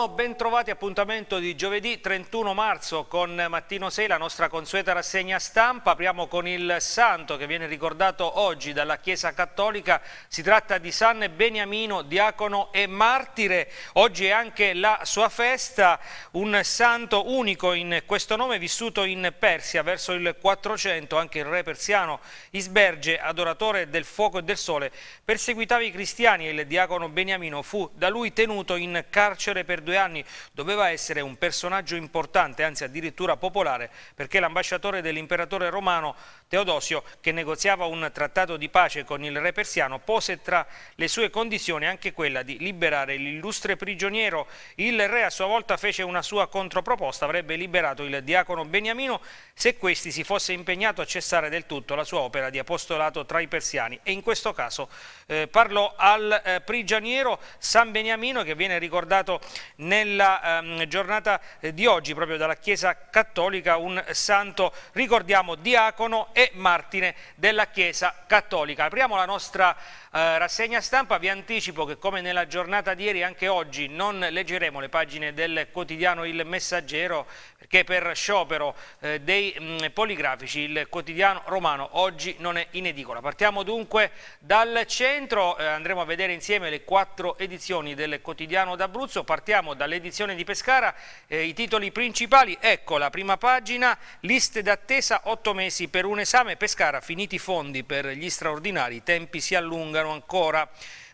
Buongiorno, bentrovati appuntamento di giovedì 31 marzo con Mattino 6, la nostra consueta rassegna stampa. Apriamo con il santo che viene ricordato oggi dalla Chiesa Cattolica. Si tratta di San Beniamino, diacono e martire. Oggi è anche la sua festa, un santo unico in questo nome vissuto in Persia verso il 400. Anche il re persiano Isberge, adoratore del fuoco e del sole, perseguitava i cristiani e il diacono Beniamino fu da lui tenuto in carcere per due anni, doveva essere un personaggio importante, anzi addirittura popolare, perché l'ambasciatore dell'imperatore romano Teodosio, che negoziava un trattato di pace con il re persiano, pose tra le sue condizioni anche quella di liberare l'illustre prigioniero. Il re a sua volta fece una sua controproposta, avrebbe liberato il diacono Beniamino se questi si fosse impegnato a cessare del tutto la sua opera di apostolato tra i persiani e in questo caso eh, parlò al eh, prigioniero San Beniamino che viene ricordato nella ehm, giornata eh, di oggi proprio dalla Chiesa Cattolica, un santo, ricordiamo, diacono e martire della Chiesa Cattolica. Apriamo la nostra eh, rassegna stampa, vi anticipo che come nella giornata di ieri anche oggi non leggeremo le pagine del quotidiano Il Messaggero perché per sciopero eh, dei mh, poligrafici il quotidiano romano oggi non è in edicola. Partiamo dunque dal centro, eh, andremo a vedere insieme le quattro edizioni del quotidiano d'Abruzzo, partiamo dall'edizione di Pescara, eh, i titoli principali, ecco la prima pagina, liste d'attesa, otto mesi per un esame, Pescara, finiti i fondi per gli straordinari, i tempi si allungano ancora.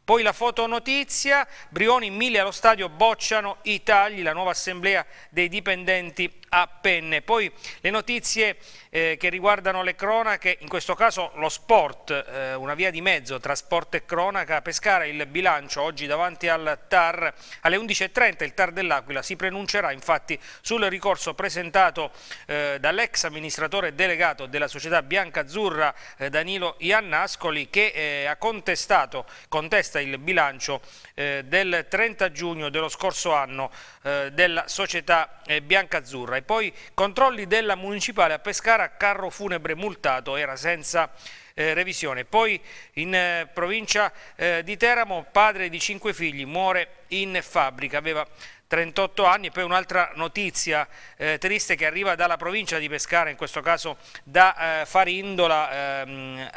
Poi la fotonotizia, Brioni, mille allo stadio bocciano i tagli, la nuova assemblea dei dipendenti a penne. Poi le notizie eh, che riguardano le cronache, in questo caso lo sport, eh, una via di mezzo tra sport e cronaca, Pescara il bilancio oggi davanti al TAR alle 11.30 il TAR dell'Aquila si pronuncerà infatti sul ricorso presentato eh, dall'ex amministratore delegato della società bianca-azzurra eh, Danilo Iannascoli che eh, ha contestato, contesta il bilancio eh, del 30 giugno dello scorso anno della società bianca-azzurra poi controlli della municipale a Pescara, carro funebre multato, era senza eh, revisione. Poi in eh, provincia eh, di Teramo, padre di cinque figli, muore in fabbrica, aveva 38 anni. Poi un'altra notizia eh, triste che arriva dalla provincia di Pescara, in questo caso da eh, Farindola, ehm,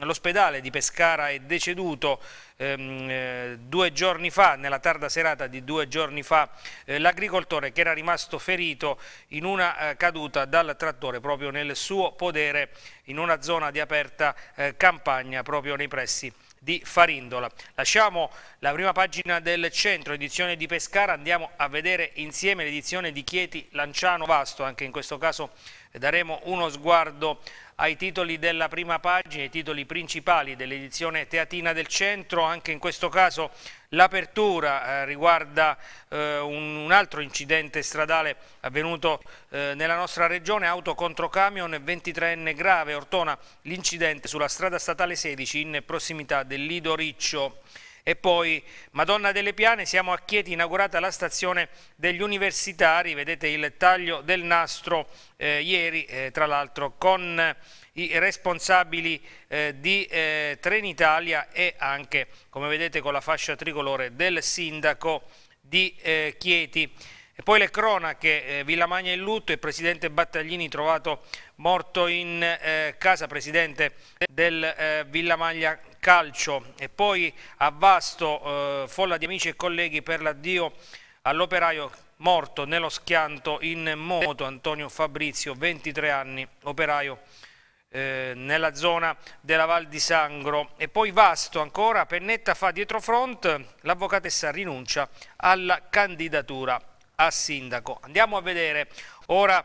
all'ospedale di Pescara è deceduto ehm, eh, due giorni fa, nella tarda serata di due giorni fa, eh, l'agricoltore che era rimasto ferito in una eh, caduta dal trattore proprio nel suo podere in una zona di aperta eh, campagna proprio nei pressi di Farindola. Lasciamo la prima pagina del centro, edizione di Pescara, andiamo a vedere insieme l'edizione di Chieti Lanciano Vasto, anche in questo caso daremo uno sguardo ai titoli della prima pagina, i titoli principali dell'edizione teatina del centro, anche in questo caso l'apertura eh, riguarda eh, un, un, altro incidente stradale avvenuto eh, nella nostra regione, auto contro camion, 23enne grave, Ortona l'incidente sulla strada statale 16 in prossimità del Lido Riccio. E poi Madonna delle Piane, siamo a Chieti, inaugurata la stazione degli universitari, vedete il taglio del nastro eh, ieri, eh, tra l'altro con i responsabili eh, di eh, Trenitalia e anche, come vedete con la fascia tricolore, del sindaco di eh, Chieti. E poi le cronache, eh, Villamagna in lutto, il presidente Battaglini trovato morto in eh, casa, presidente del eh, Villamaglia Calcio. E poi a Vasto, eh, folla di amici e colleghi per l'addio all'operaio morto nello schianto in moto, Antonio Fabrizio, 23 anni, operaio eh, nella zona della Val di Sangro. E poi Vasto ancora, Pennetta fa dietro front, l'avvocatessa rinuncia alla candidatura a sindaco. Andiamo a vedere ora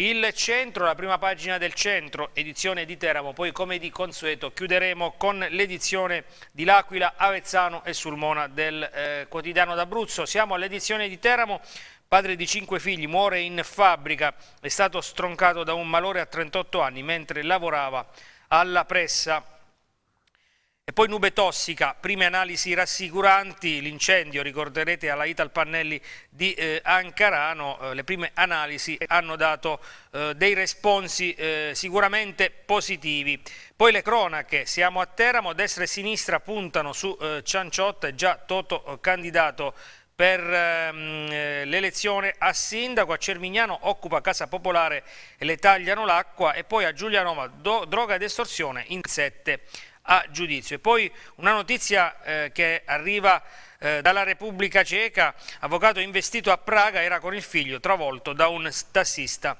il centro, la prima pagina del centro, edizione di Teramo, poi come di consueto chiuderemo con l'edizione di L'Aquila, Avezzano e Sulmona del eh, quotidiano d'Abruzzo. Siamo all'edizione di Teramo, padre di cinque figli, muore in fabbrica, è stato stroncato da un malore a 38 anni mentre lavorava alla pressa e poi nube tossica, prime analisi rassicuranti, l'incendio, ricorderete alla Ital Pannelli di eh, Ancarano, eh, le prime analisi hanno dato eh, dei responsi eh, sicuramente positivi. Poi le cronache, siamo a Teramo, destra e sinistra puntano su eh, Cianciotta, è già Toto eh, candidato per ehm, l'elezione a sindaco, a Cermignano occupa Casa Popolare e le tagliano l'acqua. E poi a Giulianova droga ed estorsione in sette a giudizio. E poi una notizia eh, che arriva eh, dalla Repubblica Ceca, avvocato investito a Praga era con il figlio travolto da un tassista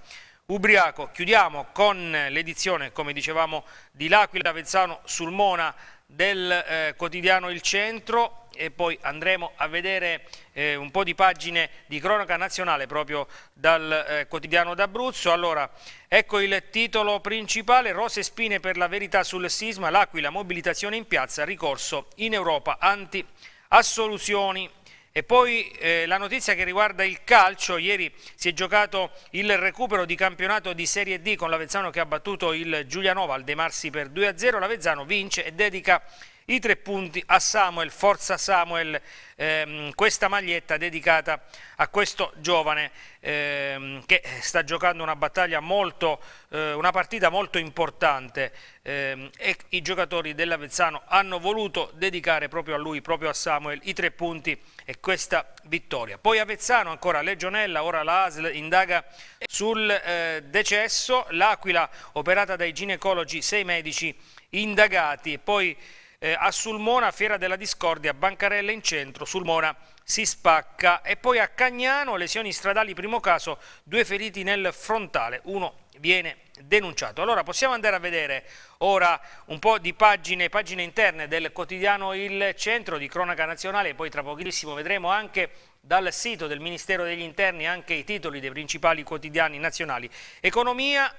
ubriaco. Chiudiamo con l'edizione, come dicevamo, di L'Aquila Avezzano sul Mona del eh, quotidiano Il Centro e poi andremo a vedere eh, un po' di pagine di cronaca nazionale proprio dal eh, quotidiano d'Abruzzo. Allora, ecco il titolo principale, Rose spine per la verità sul sisma, l'Aquila, mobilitazione in piazza, ricorso in Europa anti-assoluzioni. E poi eh, la notizia che riguarda il calcio, ieri si è giocato il recupero di campionato di Serie D con l'Avezzano che ha battuto il Giulianova al De Marsi per 2-0, l'Avezzano vince e dedica i tre punti a Samuel, forza Samuel, ehm, questa maglietta dedicata a questo giovane ehm, che sta giocando una battaglia molto, eh, una partita molto importante ehm, e i giocatori dell'Avezzano hanno voluto dedicare proprio a lui, proprio a Samuel, i tre punti e questa vittoria. Poi Avezzano ancora Legionella, ora la ASL indaga sul eh, decesso, l'Aquila operata dai ginecologi, sei medici indagati e poi eh, a Sulmona, Fiera della Discordia, Bancarella in centro, Sulmona si spacca e poi a Cagnano, lesioni stradali, primo caso, due feriti nel frontale, uno viene denunciato. Allora possiamo andare a vedere ora un po' di pagine, pagine interne del quotidiano Il Centro di Cronaca Nazionale, poi tra pochissimo vedremo anche dal sito del Ministero degli Interni anche i titoli dei principali quotidiani nazionali. Economia,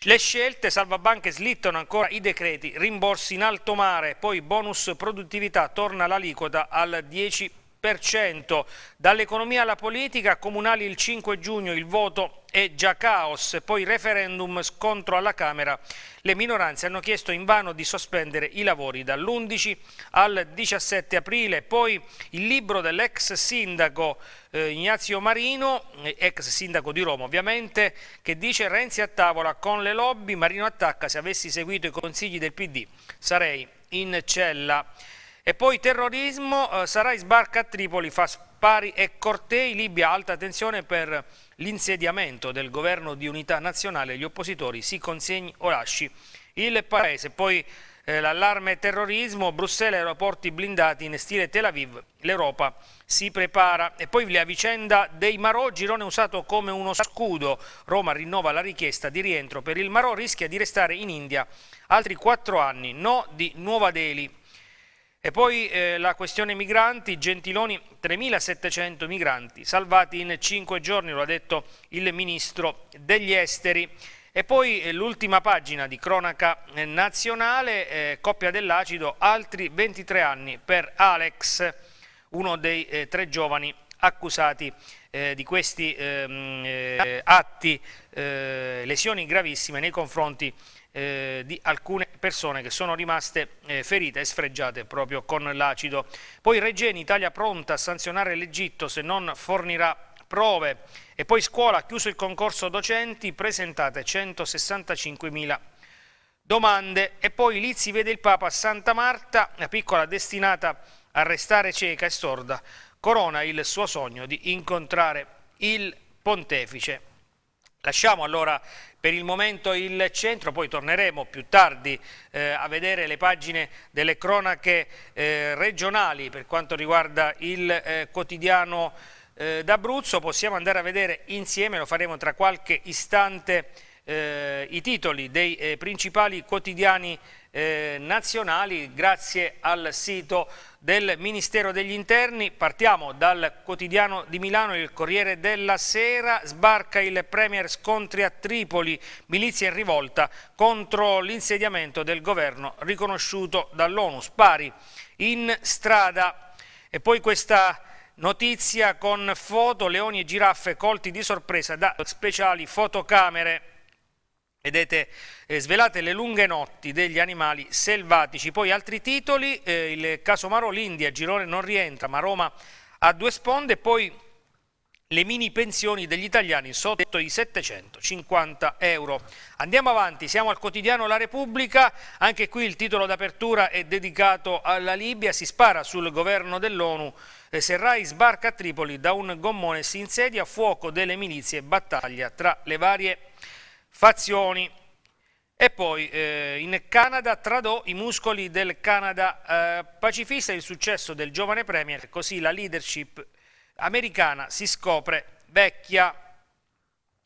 le scelte, salvabanche slittano ancora i decreti, rimborsi in alto mare, poi bonus produttività, torna l'aliquota al 10%. Dall'economia alla politica, comunali il 5 giugno il voto è già caos, poi referendum scontro alla Camera. Le minoranze hanno chiesto invano di sospendere i lavori dall'11 al 17 aprile, poi il libro dell'ex sindaco eh, Ignazio Marino, ex sindaco di Roma ovviamente, che dice Renzi a tavola con le lobby, Marino attacca se avessi seguito i consigli del PD sarei in cella. E poi terrorismo, eh, Sarai sbarca a Tripoli, fa spari e cortei, Libia alta tensione per l'insediamento del governo di unità nazionale, gli oppositori si consegni o lasci il paese. Poi eh, l'allarme terrorismo, Bruxelles, aeroporti blindati in stile Tel Aviv, l'Europa si prepara. E poi la vicenda dei Marò, girone usato come uno scudo, Roma rinnova la richiesta di rientro per il Marò, rischia di restare in India altri quattro anni, no di Nuova Delhi. E poi eh, la questione migranti, Gentiloni 3.700 migranti salvati in cinque giorni, lo ha detto il Ministro degli Esteri. E poi eh, l'ultima pagina di cronaca eh, nazionale, eh, coppia dell'acido, altri 23 anni per Alex, uno dei eh, tre giovani accusati eh, di questi ehm, atti, lesioni gravissime nei confronti eh, di alcune persone che sono rimaste eh, ferite e sfregiate proprio con l'acido. Poi Regeni, Italia pronta a sanzionare l'Egitto se non fornirà prove e poi scuola, chiuso il concorso docenti, presentate 165.000 domande e poi si vede il Papa a Santa Marta, la piccola destinata a restare cieca e sorda, corona il suo sogno di incontrare il pontefice. Lasciamo allora per il momento il centro, poi torneremo più tardi eh, a vedere le pagine delle cronache eh, regionali per quanto riguarda il eh, quotidiano eh, d'Abruzzo. Possiamo andare a vedere insieme, lo faremo tra qualche istante, eh, i titoli dei eh, principali quotidiani eh, nazionali grazie al sito del Ministero degli Interni. Partiamo dal quotidiano di Milano, il Corriere della Sera, sbarca il Premier scontri a Tripoli, milizia in rivolta contro l'insediamento del governo riconosciuto dall'ONU, spari in strada. E poi questa notizia con foto, leoni e giraffe colti di sorpresa da speciali fotocamere Vedete, eh, svelate le lunghe notti degli animali selvatici. Poi altri titoli, eh, il caso Marò, l'India, Girone non rientra, ma Roma ha due sponde. Poi le mini pensioni degli italiani sotto i 750 euro. Andiamo avanti, siamo al quotidiano La Repubblica, anche qui il titolo d'apertura è dedicato alla Libia, si spara sul governo dell'ONU, eh, Serrai sbarca a Tripoli da un gommone si insedia, fuoco delle milizie, battaglia tra le varie fazioni. E poi eh, in Canada tradò i muscoli del Canada eh, pacifista il successo del giovane premier, così la leadership americana si scopre vecchia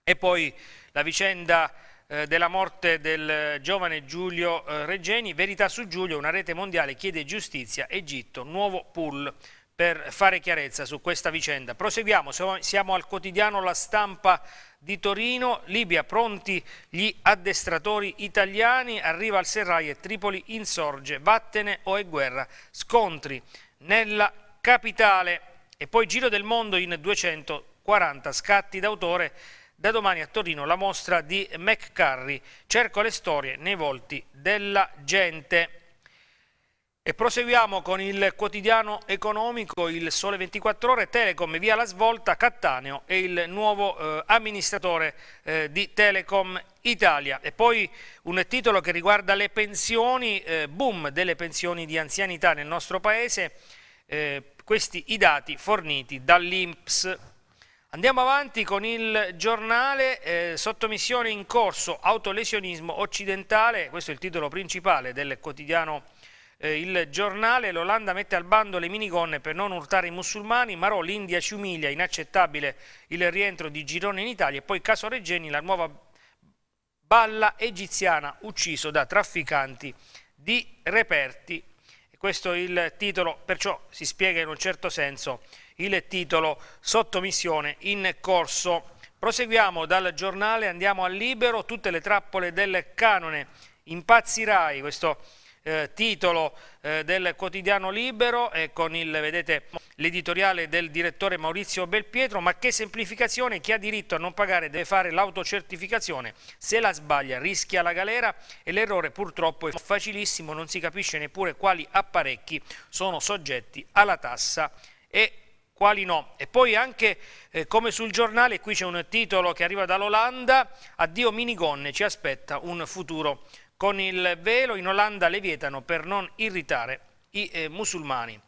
e poi la vicenda eh, della morte del giovane Giulio eh, Reggeni, verità su Giulio, una rete mondiale chiede giustizia, Egitto, nuovo pool per fare chiarezza su questa vicenda. Proseguiamo, siamo al quotidiano La Stampa di Torino, Libia pronti gli addestratori italiani, arriva al Serrai e Tripoli insorge, vattene o è guerra, scontri nella capitale. E poi Giro del Mondo in 240 scatti d'autore. Da domani a Torino la mostra di McCarry. Cerco le storie nei volti della gente. E proseguiamo con il quotidiano economico, il Sole 24 Ore, Telecom via la svolta, Cattaneo è il nuovo eh, amministratore eh, di Telecom Italia. E poi un titolo che riguarda le pensioni, eh, boom delle pensioni di anzianità nel nostro paese, eh, questi i dati forniti dall'Inps. Andiamo avanti con il giornale, eh, sottomissione in corso, autolesionismo occidentale, questo è il titolo principale del quotidiano eh, il giornale, l'Olanda mette al bando le minigonne per non urtare i musulmani, Marò l'India ci umilia, inaccettabile il rientro di Girone in Italia e poi caso Regeni, la nuova balla egiziana ucciso da trafficanti di reperti questo è il titolo, perciò si spiega in un certo senso il titolo sottomissione in corso. Proseguiamo dal giornale, andiamo al libero, tutte le trappole del canone, impazzirai, questo eh, titolo eh, del quotidiano Libero e con l'editoriale del direttore Maurizio Belpietro, ma che semplificazione, chi ha diritto a non pagare deve fare l'autocertificazione, se la sbaglia rischia la galera e l'errore purtroppo è facilissimo, non si capisce neppure quali apparecchi sono soggetti alla tassa e quali no. E poi anche eh, come sul giornale, qui c'è un titolo che arriva dall'Olanda, addio minigonne, ci aspetta un futuro con il velo in Olanda le vietano per non irritare i eh, musulmani.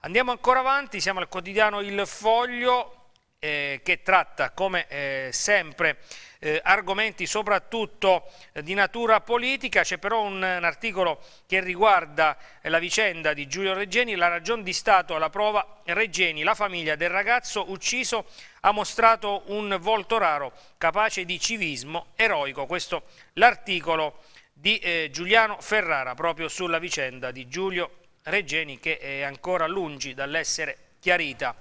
Andiamo ancora avanti, siamo al quotidiano Il Foglio eh, che tratta come eh, sempre eh, argomenti soprattutto eh, di natura politica, c'è però un, un, articolo che riguarda eh, la vicenda di Giulio Reggeni, la ragione di Stato alla prova Reggeni, la famiglia del ragazzo ucciso ha mostrato un volto raro, capace di civismo eroico, questo l'articolo di eh, Giuliano Ferrara proprio sulla vicenda di Giulio Reggeni che è ancora lungi dall'essere chiarita.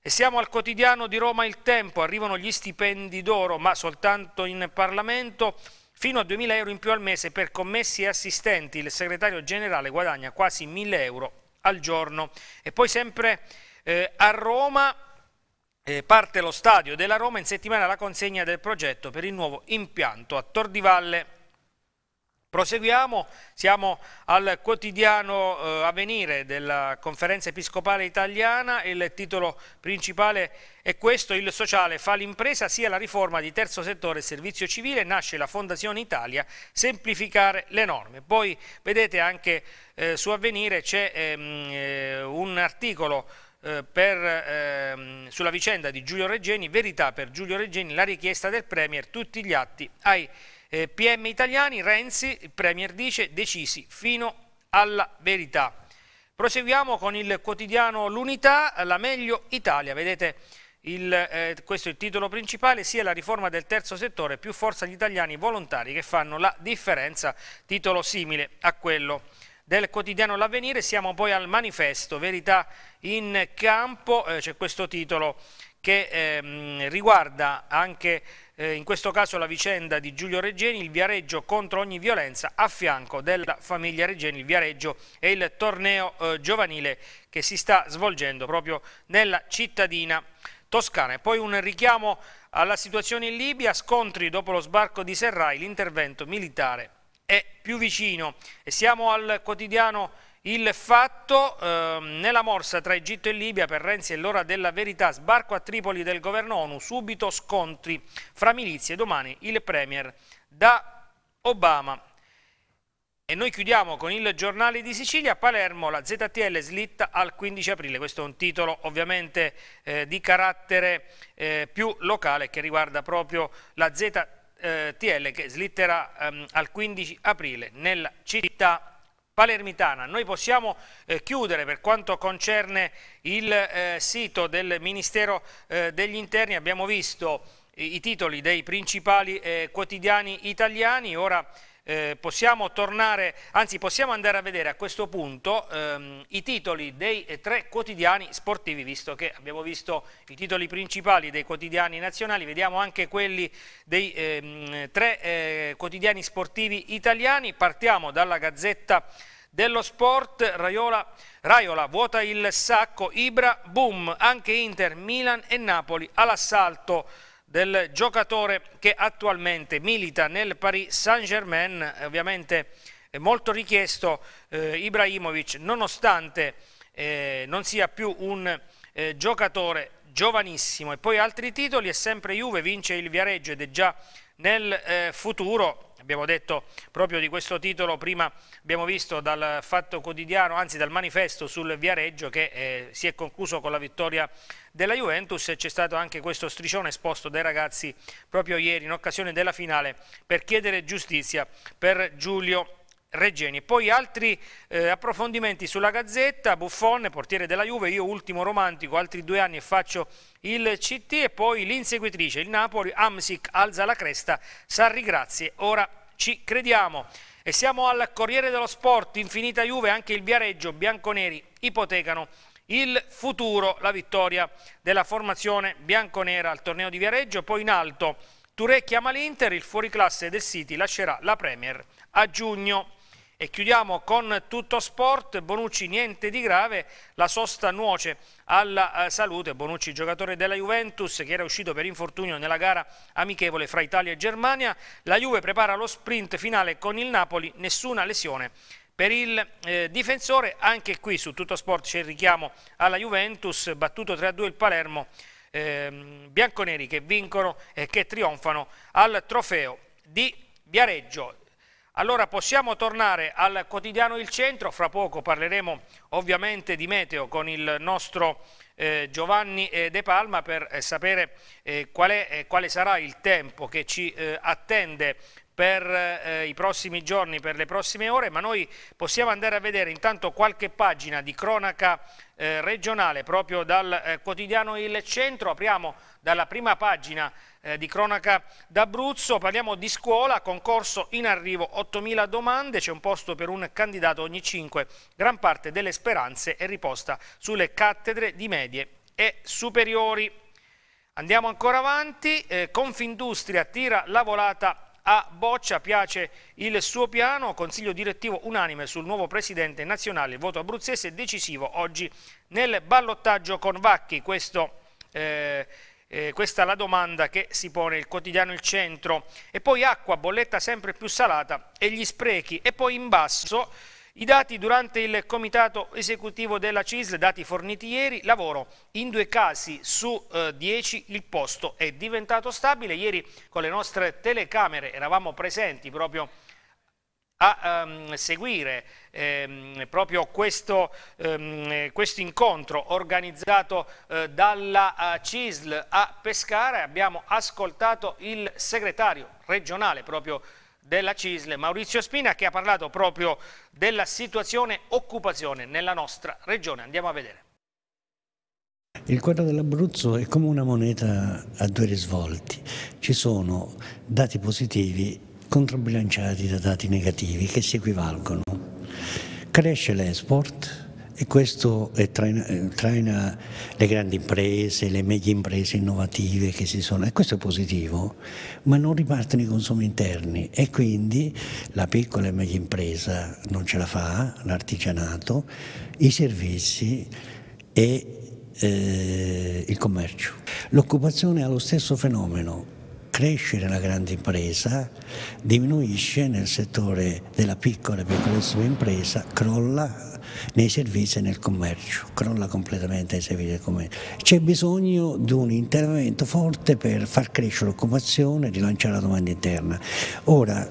E siamo al quotidiano di Roma Il Tempo, arrivano gli stipendi d'oro ma soltanto in Parlamento, fino a 2.000 euro in più al mese per commessi e assistenti, il segretario generale guadagna quasi 1.000 euro al giorno. E poi sempre eh, a Roma eh, parte lo stadio della Roma in settimana la consegna del progetto per il nuovo impianto a Tor di Valle Proseguiamo, siamo al quotidiano eh, avvenire della conferenza episcopale italiana, il titolo principale è questo, il sociale fa l'impresa sia la riforma di terzo settore e servizio civile, nasce la Fondazione Italia, semplificare le norme. Poi vedete anche eh, su avvenire c'è ehm, eh, un articolo eh, per, ehm, sulla vicenda di Giulio Reggeni, verità per Giulio Reggeni, la richiesta del Premier, tutti gli atti ai eh, PM italiani, Renzi, il Premier dice, decisi fino alla verità. Proseguiamo con il quotidiano L'Unità, la meglio Italia, vedete il, eh, questo è il titolo principale, sia la riforma del terzo settore, più forza agli italiani volontari che fanno la differenza, titolo simile a quello del quotidiano L'Avvenire, siamo poi al manifesto, verità in campo, eh, c'è questo titolo che ehm, riguarda anche eh, in questo caso la vicenda di Giulio Reggeni, il Viareggio contro ogni violenza a fianco della famiglia Reggeni, il Viareggio è il torneo eh, giovanile che si sta svolgendo proprio nella cittadina toscana. E poi un richiamo alla situazione in Libia, scontri dopo lo sbarco di Serrai, l'intervento militare è più vicino. E siamo al quotidiano il fatto eh, nella morsa tra Egitto e Libia per Renzi è l'ora della verità, sbarco a Tripoli del governo ONU, subito scontri fra milizie, domani il Premier da Obama. E noi chiudiamo con il giornale di Sicilia, Palermo, la ZTL slitta al 15 aprile, questo è un titolo ovviamente eh, di carattere eh, più locale che riguarda proprio la ZTL che slitterà ehm, al 15 aprile nella città palermitana. Noi possiamo eh, chiudere per quanto concerne il eh, sito del Ministero eh, degli Interni, abbiamo visto i, i titoli dei principali eh, quotidiani italiani, ora eh, possiamo tornare, anzi possiamo andare a vedere a questo punto ehm, i titoli dei eh, tre quotidiani sportivi, visto che abbiamo visto i titoli principali dei quotidiani nazionali, vediamo anche quelli dei ehm, tre eh, quotidiani sportivi italiani, partiamo dalla Gazzetta dello sport, Raiola, Raiola vuota il sacco, Ibra, boom, anche Inter, Milan e Napoli all'assalto del giocatore che attualmente milita nel Paris Saint-Germain, ovviamente molto richiesto eh, Ibrahimovic, nonostante eh, non sia più un eh, giocatore giovanissimo. E poi altri titoli, è sempre Juve, vince il Viareggio ed è già nel eh, futuro, abbiamo detto proprio di questo titolo, prima abbiamo visto dal Fatto Quotidiano, anzi dal manifesto sul Viareggio che eh, si è concluso con la vittoria della Juventus e c'è stato anche questo striscione esposto dai ragazzi proprio ieri in occasione della finale per chiedere giustizia per Giulio Reggeni. Poi altri eh, approfondimenti sulla Gazzetta, Buffon, portiere della Juve, io ultimo romantico, altri due anni e faccio il CT e poi l'inseguitrice, il Napoli, Amsic alza la cresta, Sarri grazie, ora ci crediamo. E siamo al Corriere dello Sport, infinita Juve, anche il Viareggio, bianconeri ipotecano il futuro, la vittoria della formazione bianconera al torneo di Viareggio, poi in alto Touré chiama l'Inter, il fuoriclasse del City lascerà la Premier a giugno. E chiudiamo con tutto sport, Bonucci niente di grave, la sosta nuoce alla eh, salute, Bonucci giocatore della Juventus che era uscito per infortunio nella gara amichevole fra Italia e Germania, la Juve prepara lo sprint finale con il Napoli, nessuna lesione per il eh, difensore, anche qui su tutto sport c'è il richiamo alla Juventus, battuto 3-2 il Palermo, eh, bianconeri che vincono e che trionfano al trofeo di Viareggio. Allora possiamo tornare al quotidiano Il Centro, fra poco parleremo ovviamente di meteo con il nostro eh, Giovanni eh, De Palma per eh, sapere eh, qual è, eh, quale sarà il tempo che ci eh, attende per i prossimi giorni, per le prossime ore, ma noi possiamo andare a vedere intanto qualche pagina di cronaca regionale proprio dal quotidiano Il Centro. Apriamo dalla prima pagina eh, di cronaca d'Abruzzo, parliamo di scuola, concorso in arrivo 8.000 domande, c'è un posto per un candidato ogni 5, gran parte delle speranze è riposta sulle cattedre di medie e superiori. Andiamo ancora avanti, eh, Confindustria tira la volata a Boccia piace il suo piano, consiglio direttivo unanime sul nuovo presidente nazionale, il voto abruzzese decisivo oggi nel ballottaggio con Vacchi. Questo, eh, eh, questa è la domanda che si pone il quotidiano Il Centro. E poi acqua, bolletta sempre più salata e gli sprechi. E poi in basso i dati durante il comitato esecutivo della CISL, dati forniti ieri, lavoro in due casi su eh, dieci il posto è diventato stabile. Ieri con le nostre telecamere eravamo presenti proprio a um, seguire um, proprio questo, um, questo, incontro organizzato uh, dalla uh, CISL a Pescara abbiamo ascoltato il segretario regionale proprio della CISL, Maurizio Spina, che ha parlato proprio della situazione occupazione nella nostra regione. Andiamo a vedere. Il quadro dell'Abruzzo è come una moneta a due risvolti. Ci sono dati positivi controbilanciati da dati negativi che si equivalgono. Cresce l'export, e questo traina, traina, le grandi imprese, le medie imprese innovative che si sono, e questo è positivo, ma non ripartono i consumi interni e quindi la piccola e media impresa non ce la fa, l'artigianato, i servizi e eh, il commercio. L'occupazione ha lo stesso fenomeno, crescere la grande impresa, diminuisce nel settore della piccola e piccolissima impresa, crolla nei servizi e nel commercio, crolla completamente nei servizi e nel commercio. C'è bisogno di un intervento forte per far crescere l'occupazione e rilanciare la domanda interna. Ora,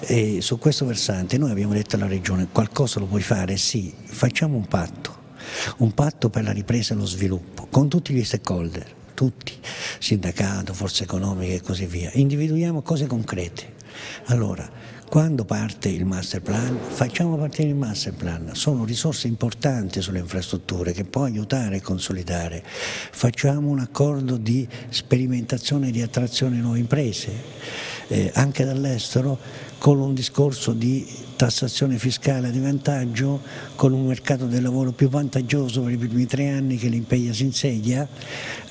eh, su questo versante noi abbiamo detto alla Regione qualcosa lo puoi fare? Sì, facciamo un patto, un patto per la ripresa e lo sviluppo con tutti gli stakeholder, tutti, sindacato, forze economiche e così via. Individuiamo cose concrete. Allora, quando parte il master plan, facciamo partire il master plan, sono risorse importanti sulle infrastrutture che può aiutare e consolidare. Facciamo un accordo di sperimentazione e di attrazione nuove imprese, eh, anche dall'estero, con un discorso di tassazione fiscale di vantaggio, con un mercato del lavoro più vantaggioso per i primi tre anni che l'impegno si insedia.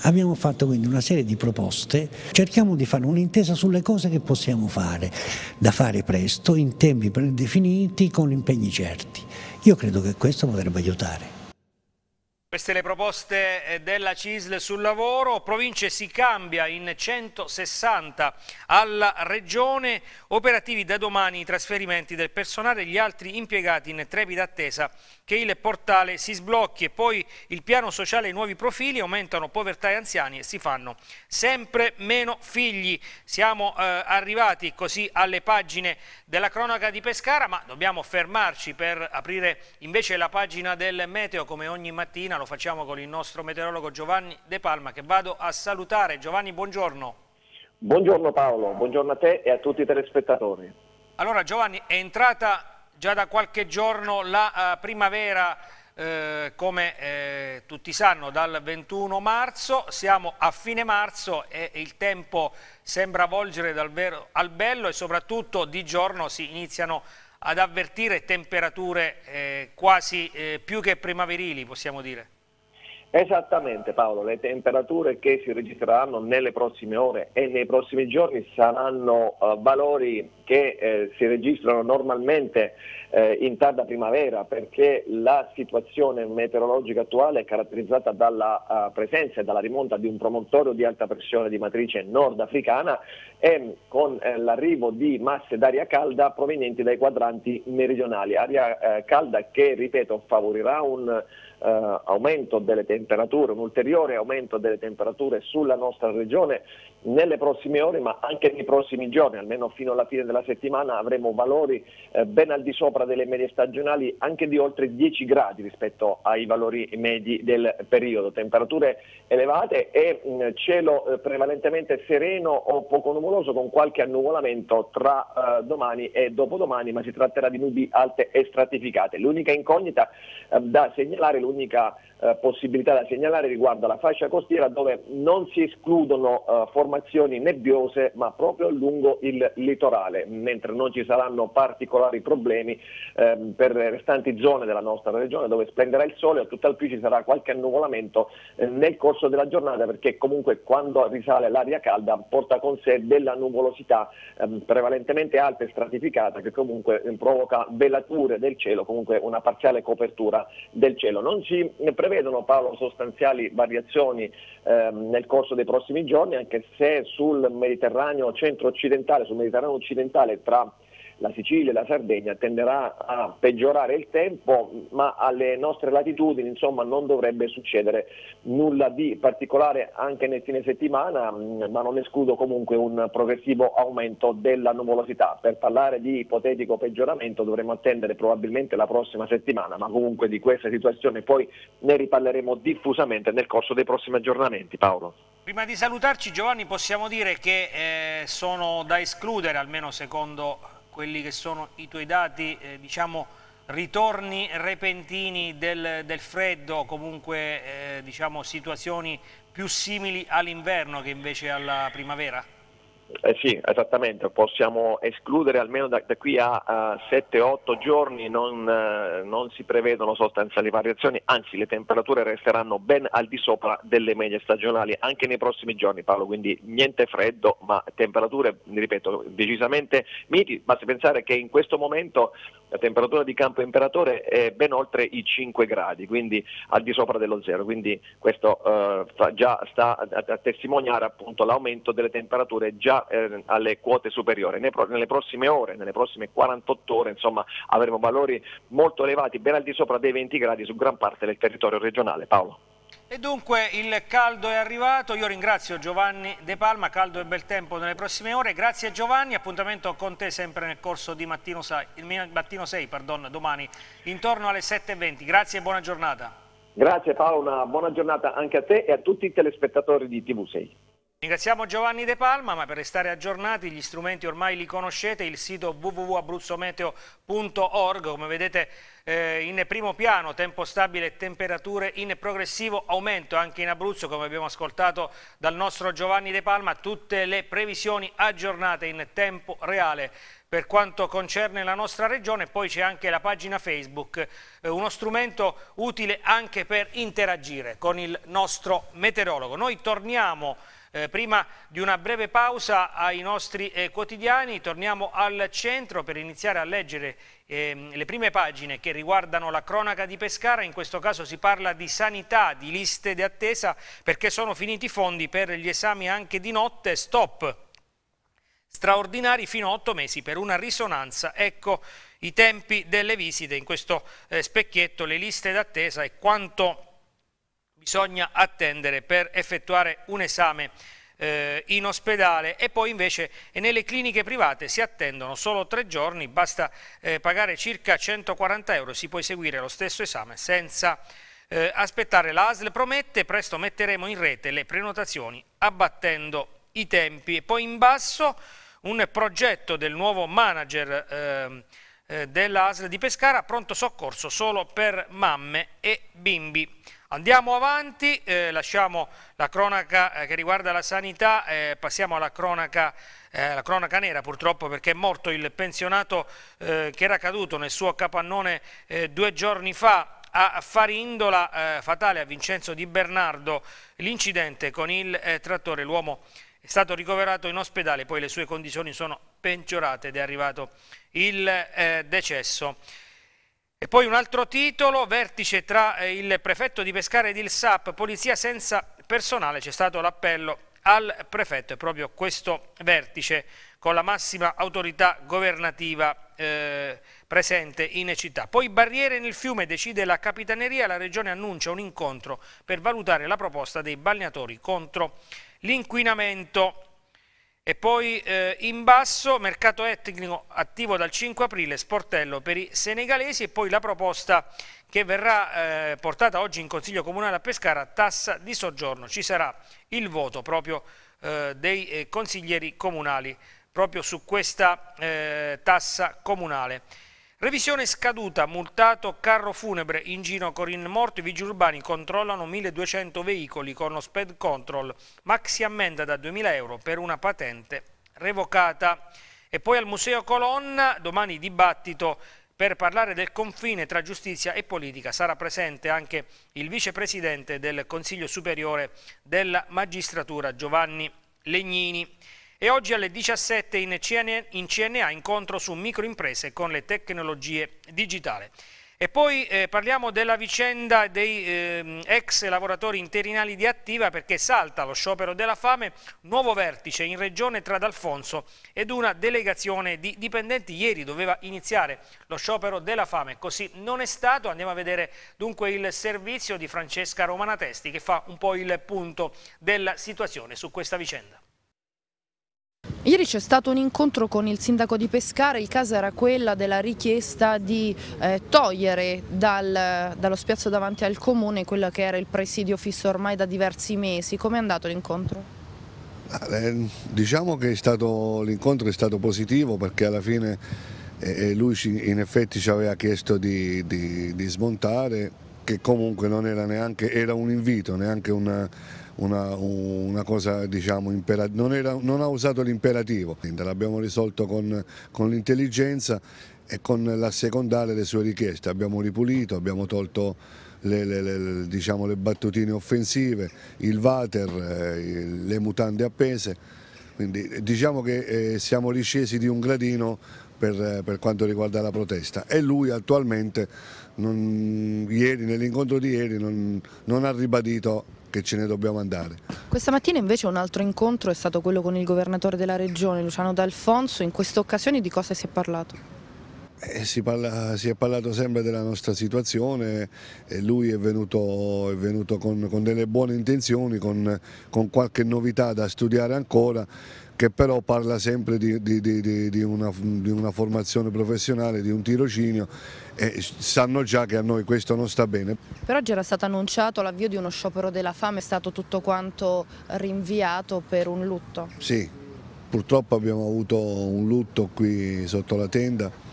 Abbiamo fatto quindi una serie di proposte, cerchiamo di fare un'intesa sulle cose che possiamo fare, da fare presto, in tempi predefiniti, con impegni certi. Io credo che questo potrebbe aiutare. Queste le proposte eh, della CISL sul lavoro, province si cambia in 160 alla regione, operativi da domani i trasferimenti del personale e gli altri impiegati in trepida attesa che il portale si sblocchi e poi il piano sociale i nuovi profili, aumentano povertà e anziani e si fanno sempre meno figli. Siamo eh, arrivati così alle pagine della cronaca di Pescara ma dobbiamo fermarci per aprire invece la pagina del meteo come ogni mattina lo facciamo con il nostro meteorologo Giovanni De Palma che vado a salutare. Giovanni, buongiorno. Buongiorno Paolo, buongiorno a te e a tutti i telespettatori. Allora Giovanni, è entrata già da qualche giorno la uh, primavera eh, come eh, tutti sanno dal 21 marzo, siamo a fine marzo e il tempo sembra volgere dal vero al bello e soprattutto di giorno si iniziano ad avvertire temperature eh, quasi eh, più che primaverili possiamo dire. Esattamente Paolo, le temperature che si registreranno nelle prossime ore e nei prossimi giorni saranno uh, valori che eh, si registrano normalmente eh, in tarda primavera perché la situazione meteorologica attuale è caratterizzata dalla uh, presenza e dalla rimonta di un promontorio di alta pressione di matrice nordafricana e con eh, l'arrivo di masse d'aria calda provenienti dai quadranti meridionali, aria eh, calda che ripeto favorirà un aumento delle temperature, un ulteriore aumento delle temperature sulla nostra regione nelle prossime ore ma anche nei prossimi giorni, almeno fino alla fine della settimana avremo valori eh, ben al di sopra delle medie stagionali anche di oltre 10 gradi rispetto ai valori medi del periodo, temperature elevate e mh, mm, cielo eh, prevalentemente sereno o poco nuvoloso con qualche annuvolamento tra eh, domani e dopodomani ma si tratterà di nubi alte e stratificate. L'unica incognita eh, da segnalare, l'unica eh, possibilità da segnalare riguarda la fascia costiera dove non si escludono eh, formazioni nebbiose ma proprio lungo il litorale, mentre non ci saranno particolari problemi eh, per le restanti zone della nostra regione dove splenderà il sole o tutt'al più ci sarà qualche annuvolamento eh, nel corso della giornata perché comunque quando risale l'aria calda porta con sé della nuvolosità ehm, prevalentemente alta e stratificata che comunque provoca velature del cielo, comunque una parziale copertura del cielo. Non si prevede prevedono Paolo sostanziali variazioni ehm, nel corso dei prossimi giorni, anche se sul Mediterraneo centro-occidentale, sul Mediterraneo occidentale tra la Sicilia e la Sardegna tenderà a peggiorare il tempo, ma alle nostre latitudini insomma, non dovrebbe succedere nulla di particolare anche nel fine settimana, ma non escludo comunque un progressivo aumento della nuvolosità. Per parlare di ipotetico peggioramento dovremo attendere probabilmente la prossima settimana, ma comunque di questa situazione poi ne riparleremo diffusamente nel corso dei prossimi aggiornamenti. Paolo. Prima di salutarci Giovanni possiamo dire che eh, sono da escludere, almeno secondo quelli che sono i tuoi dati, eh, diciamo, ritorni repentini del, del freddo comunque eh, diciamo, situazioni più simili all'inverno che invece alla primavera? Eh sì, esattamente, possiamo escludere almeno da, da qui a, a 7-8 giorni, non, eh, non, si prevedono sostanziali variazioni, anzi le temperature resteranno ben al di sopra delle medie stagionali anche nei prossimi giorni Paolo, quindi niente freddo ma temperature, ripeto, decisamente miti, basti pensare che in questo momento la temperatura di campo imperatore è ben oltre i 5 gradi, quindi al di sopra dello zero, quindi questo eh, già sta a, a, testimoniare appunto l'aumento delle temperature già eh, alle quote superiori. Pro, nelle prossime ore, nelle prossime 48 ore, insomma, avremo valori molto elevati, ben al di sopra dei 20 gradi su gran parte del territorio regionale. Paolo. E dunque il caldo è arrivato, io ringrazio Giovanni De Palma, caldo e bel tempo nelle prossime ore, grazie Giovanni, appuntamento con te sempre nel corso di Mattino 6, mattino 6 pardon, domani intorno alle 7.20, grazie e buona giornata. Grazie Paolo, una buona giornata anche a te e a tutti i telespettatori di TV6. Ringraziamo Giovanni De Palma, ma per restare aggiornati gli strumenti ormai li conoscete, il sito www.abruzzometeo.org, come vedete eh, in primo piano, tempo stabile e temperature in progressivo aumento anche in Abruzzo, come abbiamo ascoltato dal nostro Giovanni De Palma, tutte le previsioni aggiornate in tempo reale per quanto concerne la nostra regione, poi c'è anche la pagina Facebook, eh, uno strumento utile anche per interagire con il nostro meteorologo. Noi torniamo eh, prima di una breve pausa ai nostri eh, quotidiani, torniamo al centro per iniziare a leggere eh, le prime pagine che riguardano la cronaca di Pescara, in questo caso si parla di sanità, di liste di attesa perché sono finiti i fondi per gli esami anche di notte, stop. Straordinari fino a otto mesi per una risonanza. Ecco i tempi delle visite in questo eh, specchietto, le liste d'attesa e quanto bisogna attendere per effettuare un esame eh, in ospedale e poi invece nelle cliniche private si attendono solo tre giorni, basta eh, pagare circa 140 euro, si può eseguire lo stesso esame senza eh, aspettare. La ASL promette, presto metteremo in rete le prenotazioni abbattendo i tempi e poi in basso un progetto del nuovo manager ehm, eh, dell'ASL di Pescara, pronto soccorso solo per mamme e bimbi. Andiamo avanti, eh, lasciamo la cronaca eh, che riguarda la sanità, eh, passiamo alla cronaca, eh, cronaca, nera purtroppo perché è morto il pensionato eh, che era caduto nel suo capannone eh, due giorni fa a Farindola, fatale a Vincenzo Di Bernardo, l'incidente con il trattore, l'uomo è stato ricoverato in ospedale, poi le sue condizioni sono peggiorate ed è arrivato il decesso. E poi un altro titolo, vertice tra eh, il prefetto di Pescara ed il SAP, polizia senza personale, c'è stato l'appello al prefetto, è proprio questo vertice con la massima autorità governativa eh, presente in città. Poi barriere nel fiume decide la capitaneria, la regione annuncia un incontro per valutare la proposta dei balneatori contro l'inquinamento. E poi eh, in basso, mercato etnico attivo dal 5 aprile, sportello per i senegalesi e poi la proposta che verrà eh, portata oggi in Consiglio Comunale a Pescara, tassa di soggiorno. Ci sarà il voto proprio eh, dei eh, consiglieri comunali proprio su questa eh, tassa comunale. Revisione scaduta, multato carro funebre in giro con in morto, i vigili urbani controllano 1200 veicoli con lo sped control, maxi ammenda da 2000 euro per una patente revocata. E poi al Museo Colonna, domani dibattito per parlare del confine tra giustizia e politica sarà presente anche il vicepresidente del Consiglio Superiore della Magistratura Giovanni Legnini. E oggi alle 17 in CNA, in CNA incontro su microimprese con le tecnologie digitali. E poi eh, parliamo della vicenda dei eh, ex lavoratori interinali di Attiva perché salta lo sciopero della fame, nuovo vertice in regione tra D'Alfonso ed una delegazione di dipendenti. Ieri doveva iniziare lo sciopero della fame, così non è stato. Andiamo a vedere dunque il servizio di Francesca Romanatesti che fa un po' il punto della situazione su questa vicenda. Ieri c'è stato un incontro con il sindaco di Pescara, il caso era quella della richiesta di eh, togliere dal, dallo spiazzo davanti al comune quello che era il presidio fisso ormai da diversi mesi. Come è andato l'incontro? Eh, diciamo che l'incontro è stato positivo perché alla fine eh, eh lui in effetti ci aveva chiesto di, di, di smontare che comunque non era neanche era un invito, neanche una una, una cosa diciamo non, era, non, ha usato l'imperativo, l'abbiamo risolto con, con l'intelligenza e con l'assecondare le sue richieste, abbiamo ripulito, abbiamo tolto le, le, le, diciamo, le battutine offensive, il water, eh, le mutande appese, quindi diciamo che eh, siamo riscesi di un gradino per, per, quanto riguarda la protesta. E lui attualmente non, ieri, nell'incontro di ieri non, non ha ribadito che ce ne dobbiamo andare. Questa mattina invece un altro incontro è stato quello con il governatore della regione Luciano D'Alfonso, in questa occasione di cosa si è parlato? Eh, si, parla, si, è parlato sempre della nostra situazione e lui è venuto, è venuto con, con, delle buone intenzioni, con, con, qualche novità da studiare ancora, che però parla sempre di, di, di, di una, una, formazione professionale, di un tirocinio e sanno già che a noi questo non sta bene. Per oggi era stato annunciato l'avvio di uno sciopero della fame, è stato tutto quanto rinviato per un lutto? Sì, purtroppo abbiamo avuto un lutto qui sotto la tenda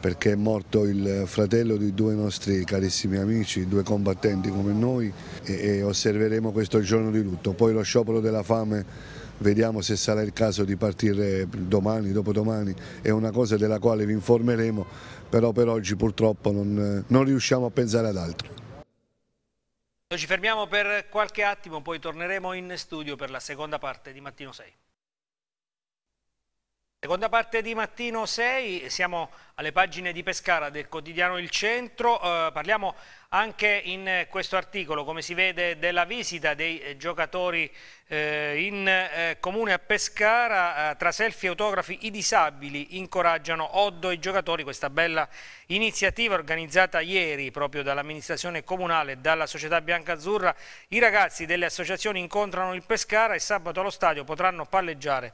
perché è morto il fratello di due nostri carissimi amici, due combattenti come noi e, e osserveremo questo giorno di lutto. Poi lo sciopero della fame vediamo se sarà il caso di partire domani, dopodomani, è una cosa della quale vi informeremo, però per oggi purtroppo non, non riusciamo a pensare ad altro. Noi ci fermiamo per qualche attimo, poi torneremo in studio per la seconda parte di Mattino 6. Seconda parte di Mattino 6, siamo alle pagine di Pescara del quotidiano Il Centro, eh, parliamo anche in questo articolo, come si vede, della visita dei eh, giocatori eh, in eh, comune a Pescara, eh, tra selfie e autografi i disabili incoraggiano Oddo i giocatori, questa bella iniziativa organizzata ieri proprio dall'amministrazione comunale e dalla società bianca-azzurra, i ragazzi delle associazioni incontrano il Pescara e sabato allo stadio potranno palleggiare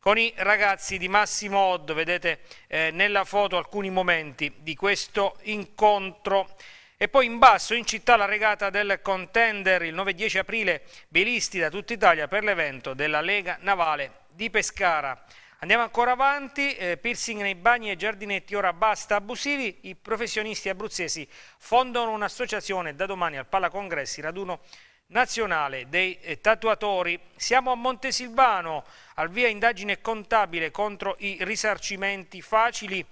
con i ragazzi di Massimo Odd, vedete eh, nella foto alcuni momenti di questo incontro. E poi in basso in città la regata del contender il 9-10 aprile, belisti da tutta Italia per l'evento della Lega Navale di Pescara. Andiamo ancora avanti, eh, piercing nei bagni e giardinetti, ora basta abusivi, i professionisti abruzzesi fondano un'associazione da domani al Pala Congressi, raduno nazionale dei eh, tatuatori. Siamo a Montesilvano, al via indagine contabile contro i risarcimenti facili.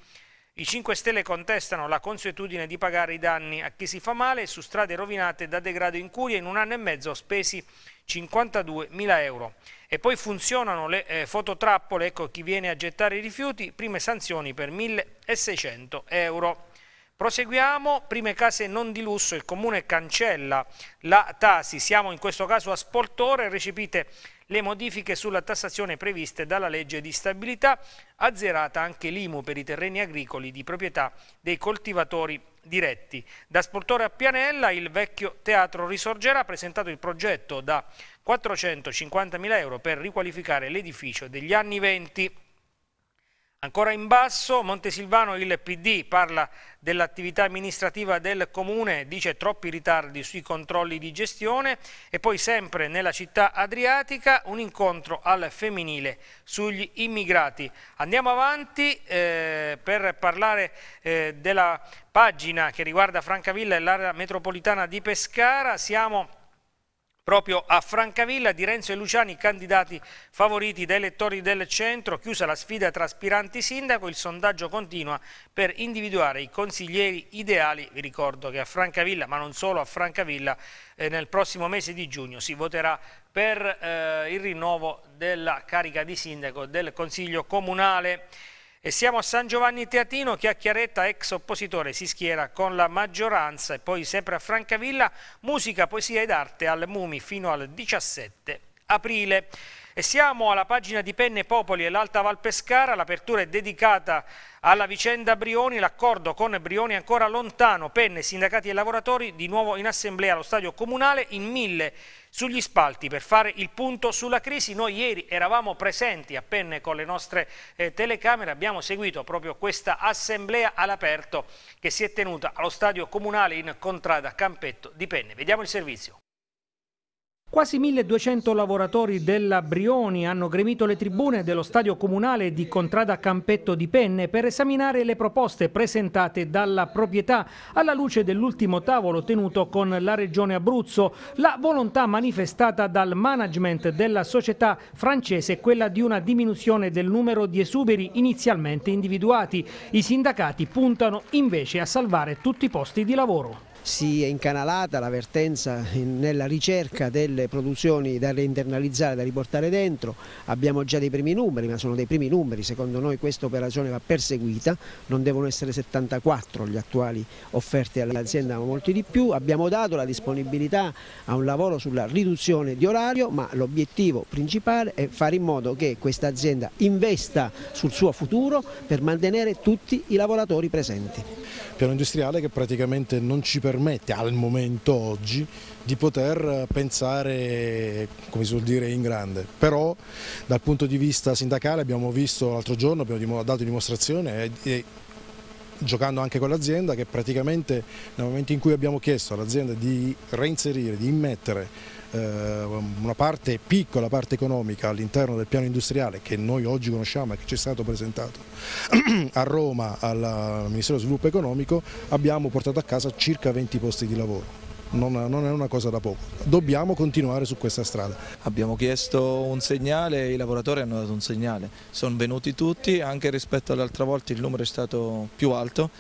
I 5 Stelle contestano la consuetudine di pagare i danni a chi si fa male su strade rovinate da degrado in curia in un anno e mezzo spesi 52 mila euro. E poi funzionano le eh, fototrappole, ecco chi viene a gettare i rifiuti, prime sanzioni per 1600 euro. Proseguiamo, prime case non di lusso, il comune cancella la Tasi, siamo in questo caso a Sportore, recepite le modifiche sulla tassazione previste dalla legge di stabilità, azzerata anche l'IMU per i terreni agricoli di proprietà dei coltivatori diretti. Da Sportore a Pianella il vecchio teatro risorgerà, presentato il progetto da 450.000 euro per riqualificare l'edificio degli anni 20. Ancora in basso, Montesilvano il PD parla dell'attività amministrativa del comune, dice troppi ritardi sui controlli di gestione e poi sempre nella città adriatica un incontro al femminile sugli immigrati. Andiamo avanti eh, per parlare eh, della pagina che riguarda Francavilla e l'area metropolitana di Pescara. Siamo proprio a Francavilla. Di Renzo e Luciani, candidati favoriti dai elettori del centro, chiusa la sfida tra aspiranti sindaco, il sondaggio continua per individuare i consiglieri ideali, vi ricordo che a Francavilla, ma non solo a Francavilla, eh, nel prossimo mese di giugno si voterà per eh, il rinnovo della carica di sindaco del Consiglio Comunale. E siamo a San Giovanni Teatino, Chiacchiaretta, ex oppositore, si schiera con la maggioranza e poi sempre a Francavilla, musica, poesia ed arte al Mumi fino al 17 aprile. E siamo alla pagina di Penne Popoli e l'Alta Val Pescara, l'apertura è dedicata alla vicenda Brioni, l'accordo con Brioni è ancora lontano, Penne, sindacati e lavoratori di nuovo in assemblea allo stadio comunale in mille sugli spalti per fare il punto sulla crisi. Noi ieri eravamo presenti a Penne con le nostre eh, telecamere, abbiamo seguito proprio questa assemblea all'aperto che si è tenuta allo stadio comunale in Contrada Campetto di Penne. Vediamo il servizio. Quasi 1200 lavoratori della Brioni hanno gremito le tribune dello stadio comunale di Contrada Campetto di Penne per esaminare le proposte presentate dalla proprietà alla luce dell'ultimo tavolo tenuto con la regione Abruzzo. La volontà manifestata dal management della società francese è quella di una diminuzione del numero di esuberi inizialmente individuati. I sindacati puntano invece a salvare tutti i posti di lavoro. Si è incanalata la vertenza nella ricerca delle produzioni da reinternalizzare, da riportare dentro, abbiamo già dei primi numeri, ma sono dei primi numeri, secondo noi questa operazione va perseguita, non devono essere 74 gli attuali offerti all'azienda, ma molti di più, abbiamo dato la disponibilità a un lavoro sulla riduzione di orario, ma l'obiettivo principale è fare in modo che questa azienda investa sul suo futuro per mantenere tutti i lavoratori presenti. Piano industriale che praticamente non ci permette al momento oggi di poter pensare, come si suol dire, in grande. Però dal punto di vista sindacale abbiamo visto l'altro giorno, abbiamo dato dimostrazione e, giocando anche con l'azienda che praticamente nel momento in cui abbiamo chiesto all'azienda di reinserire, di immettere eh, una parte piccola parte economica all'interno del piano industriale che noi oggi conosciamo e che ci è stato presentato a Roma al Ministero dello Sviluppo Economico abbiamo portato a casa circa 20 posti di lavoro. Non, non, è una cosa da poco, dobbiamo continuare su questa strada. Abbiamo chiesto un segnale, i lavoratori hanno dato un segnale, sono venuti tutti, anche rispetto all'altra volta il numero è stato più alto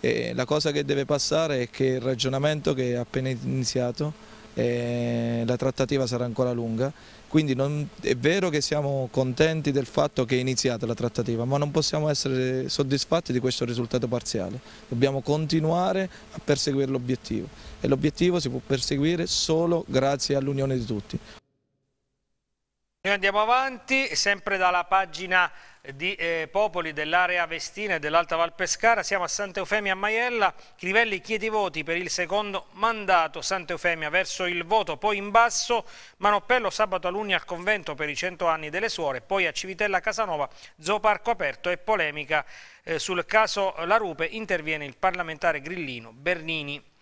e la cosa che deve passare è che il ragionamento che è appena iniziato eh, la trattativa sarà ancora lunga, quindi non, è vero che siamo contenti del fatto che è iniziata la trattativa, ma non possiamo essere soddisfatti di questo risultato parziale, dobbiamo continuare a perseguire l'obiettivo e l'obiettivo si può perseguire solo grazie all'unione di tutti. Noi andiamo avanti, sempre dalla pagina di eh, popoli dell'area Vestina e dell'Alta Val Pescara. Siamo a Santa Eufemia a Maiella. Crivelli chiede i voti per il secondo mandato. Santa Eufemia verso il voto, poi in basso Manoppello sabato a Luni al convento per i 100 anni delle suore, poi a Civitella Casanova, zooparco aperto e polemica eh, sul caso La Rupe interviene il parlamentare grillino Bernini.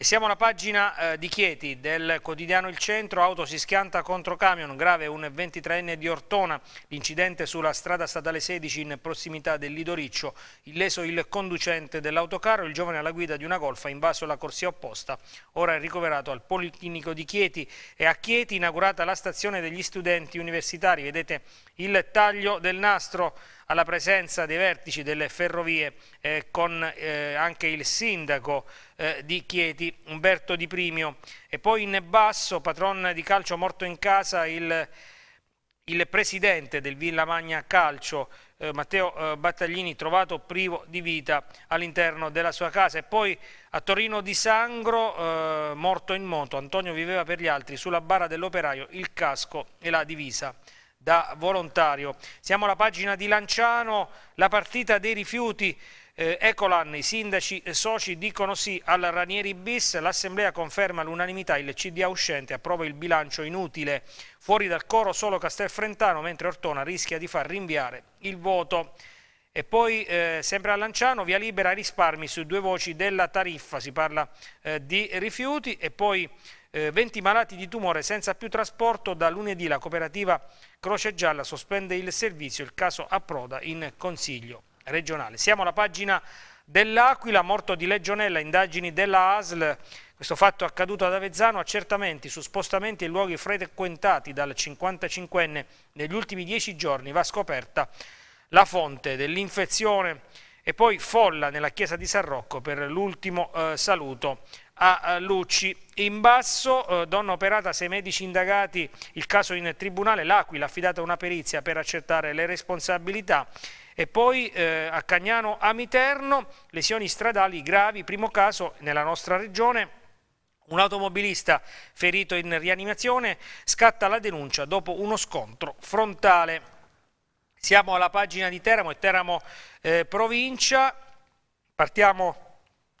E siamo alla pagina eh, di Chieti del quotidiano Il Centro, auto si schianta contro camion, grave un 23enne di Ortona, l'incidente sulla strada statale 16 in prossimità del Lido Riccio, illeso il conducente dell'autocarro, il giovane alla guida di una golfa invaso la corsia opposta, ora è ricoverato al Policlinico di Chieti. E a Chieti inaugurata la stazione degli studenti universitari, vedete il taglio del nastro alla presenza dei vertici delle ferrovie eh, con eh, anche il sindaco eh, di Chieti, Umberto Di Primio. E poi in basso, patron di calcio morto in casa, il, il presidente del Villa Magna Calcio, eh, Matteo eh, Battaglini, trovato privo di vita all'interno della sua casa. E poi a Torino di Sangro, eh, morto in moto, Antonio viveva per gli altri, sulla bara dell'operaio il casco e la divisa da volontario. Siamo alla pagina di Lanciano, la partita dei rifiuti. Eh, Ecolan, i sindaci e soci dicono sì al Ranieri bis, l'Assemblea conferma l'unanimità, il CDA uscente approva il bilancio inutile, fuori dal coro solo Castelfrentano, mentre Ortona rischia di far rinviare il voto. E poi eh, sempre a Lanciano, via libera risparmi su due voci della tariffa, si parla eh, di rifiuti e poi eh, 20 malati di tumore senza più trasporto, da lunedì la cooperativa Croce Gialla sospende il servizio, il caso approda in Consiglio regionale. Siamo alla pagina dell'Aquila, morto di Legionella, indagini della ASL, questo fatto accaduto ad Avezzano, accertamenti su spostamenti e luoghi frequentati dal 55enne negli ultimi dieci giorni, va scoperta la fonte dell'infezione. E poi folla nella chiesa di San Rocco per l'ultimo eh, saluto a Lucci. In basso, eh, donna operata, sei medici indagati, il caso in tribunale, l'Aquila affidata una perizia per accertare le responsabilità. E poi eh, a Cagnano Amiterno, lesioni stradali gravi, primo caso nella nostra regione, un automobilista ferito in rianimazione scatta la denuncia dopo uno scontro frontale. Siamo alla pagina di Teramo e Teramo eh, provincia, partiamo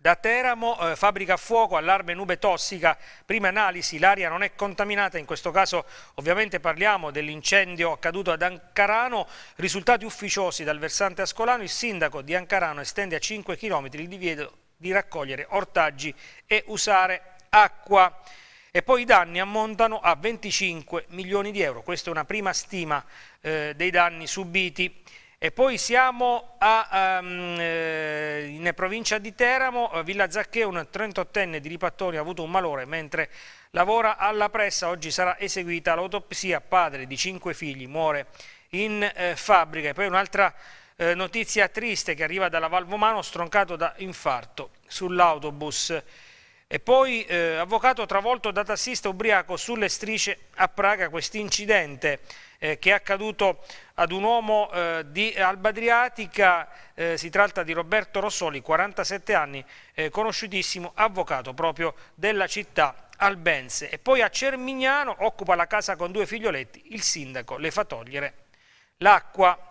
da Teramo, eh, fabbrica a fuoco, allarme nube tossica, prima analisi, l'aria non è contaminata, in questo caso ovviamente parliamo dell'incendio accaduto ad Ancarano, risultati ufficiosi dal versante ascolano, il sindaco di Ancarano estende a 5 km il divieto di raccogliere ortaggi e usare acqua. E poi i danni ammontano a 25 milioni di euro, questa è una prima stima eh, dei danni subiti. E poi siamo a, um, in provincia di Teramo, eh, Villa Zacchè, un 38enne di Ripattoni ha avuto un malore mentre lavora alla pressa, oggi sarà eseguita l'autopsia, padre di cinque figli muore in eh, fabbrica. E poi un'altra eh, notizia triste che arriva dalla Valvomano, stroncato da infarto sull'autobus. E poi eh, avvocato travolto da tassista ubriaco sulle strisce a Praga, quest'incidente eh, che è accaduto ad un uomo eh, di Alba Adriatica, eh, si tratta di Roberto Rossoli, 47 anni, eh, conosciutissimo avvocato proprio della città albense. E poi a Cermignano occupa la casa con due figlioletti, il sindaco le fa togliere l'acqua.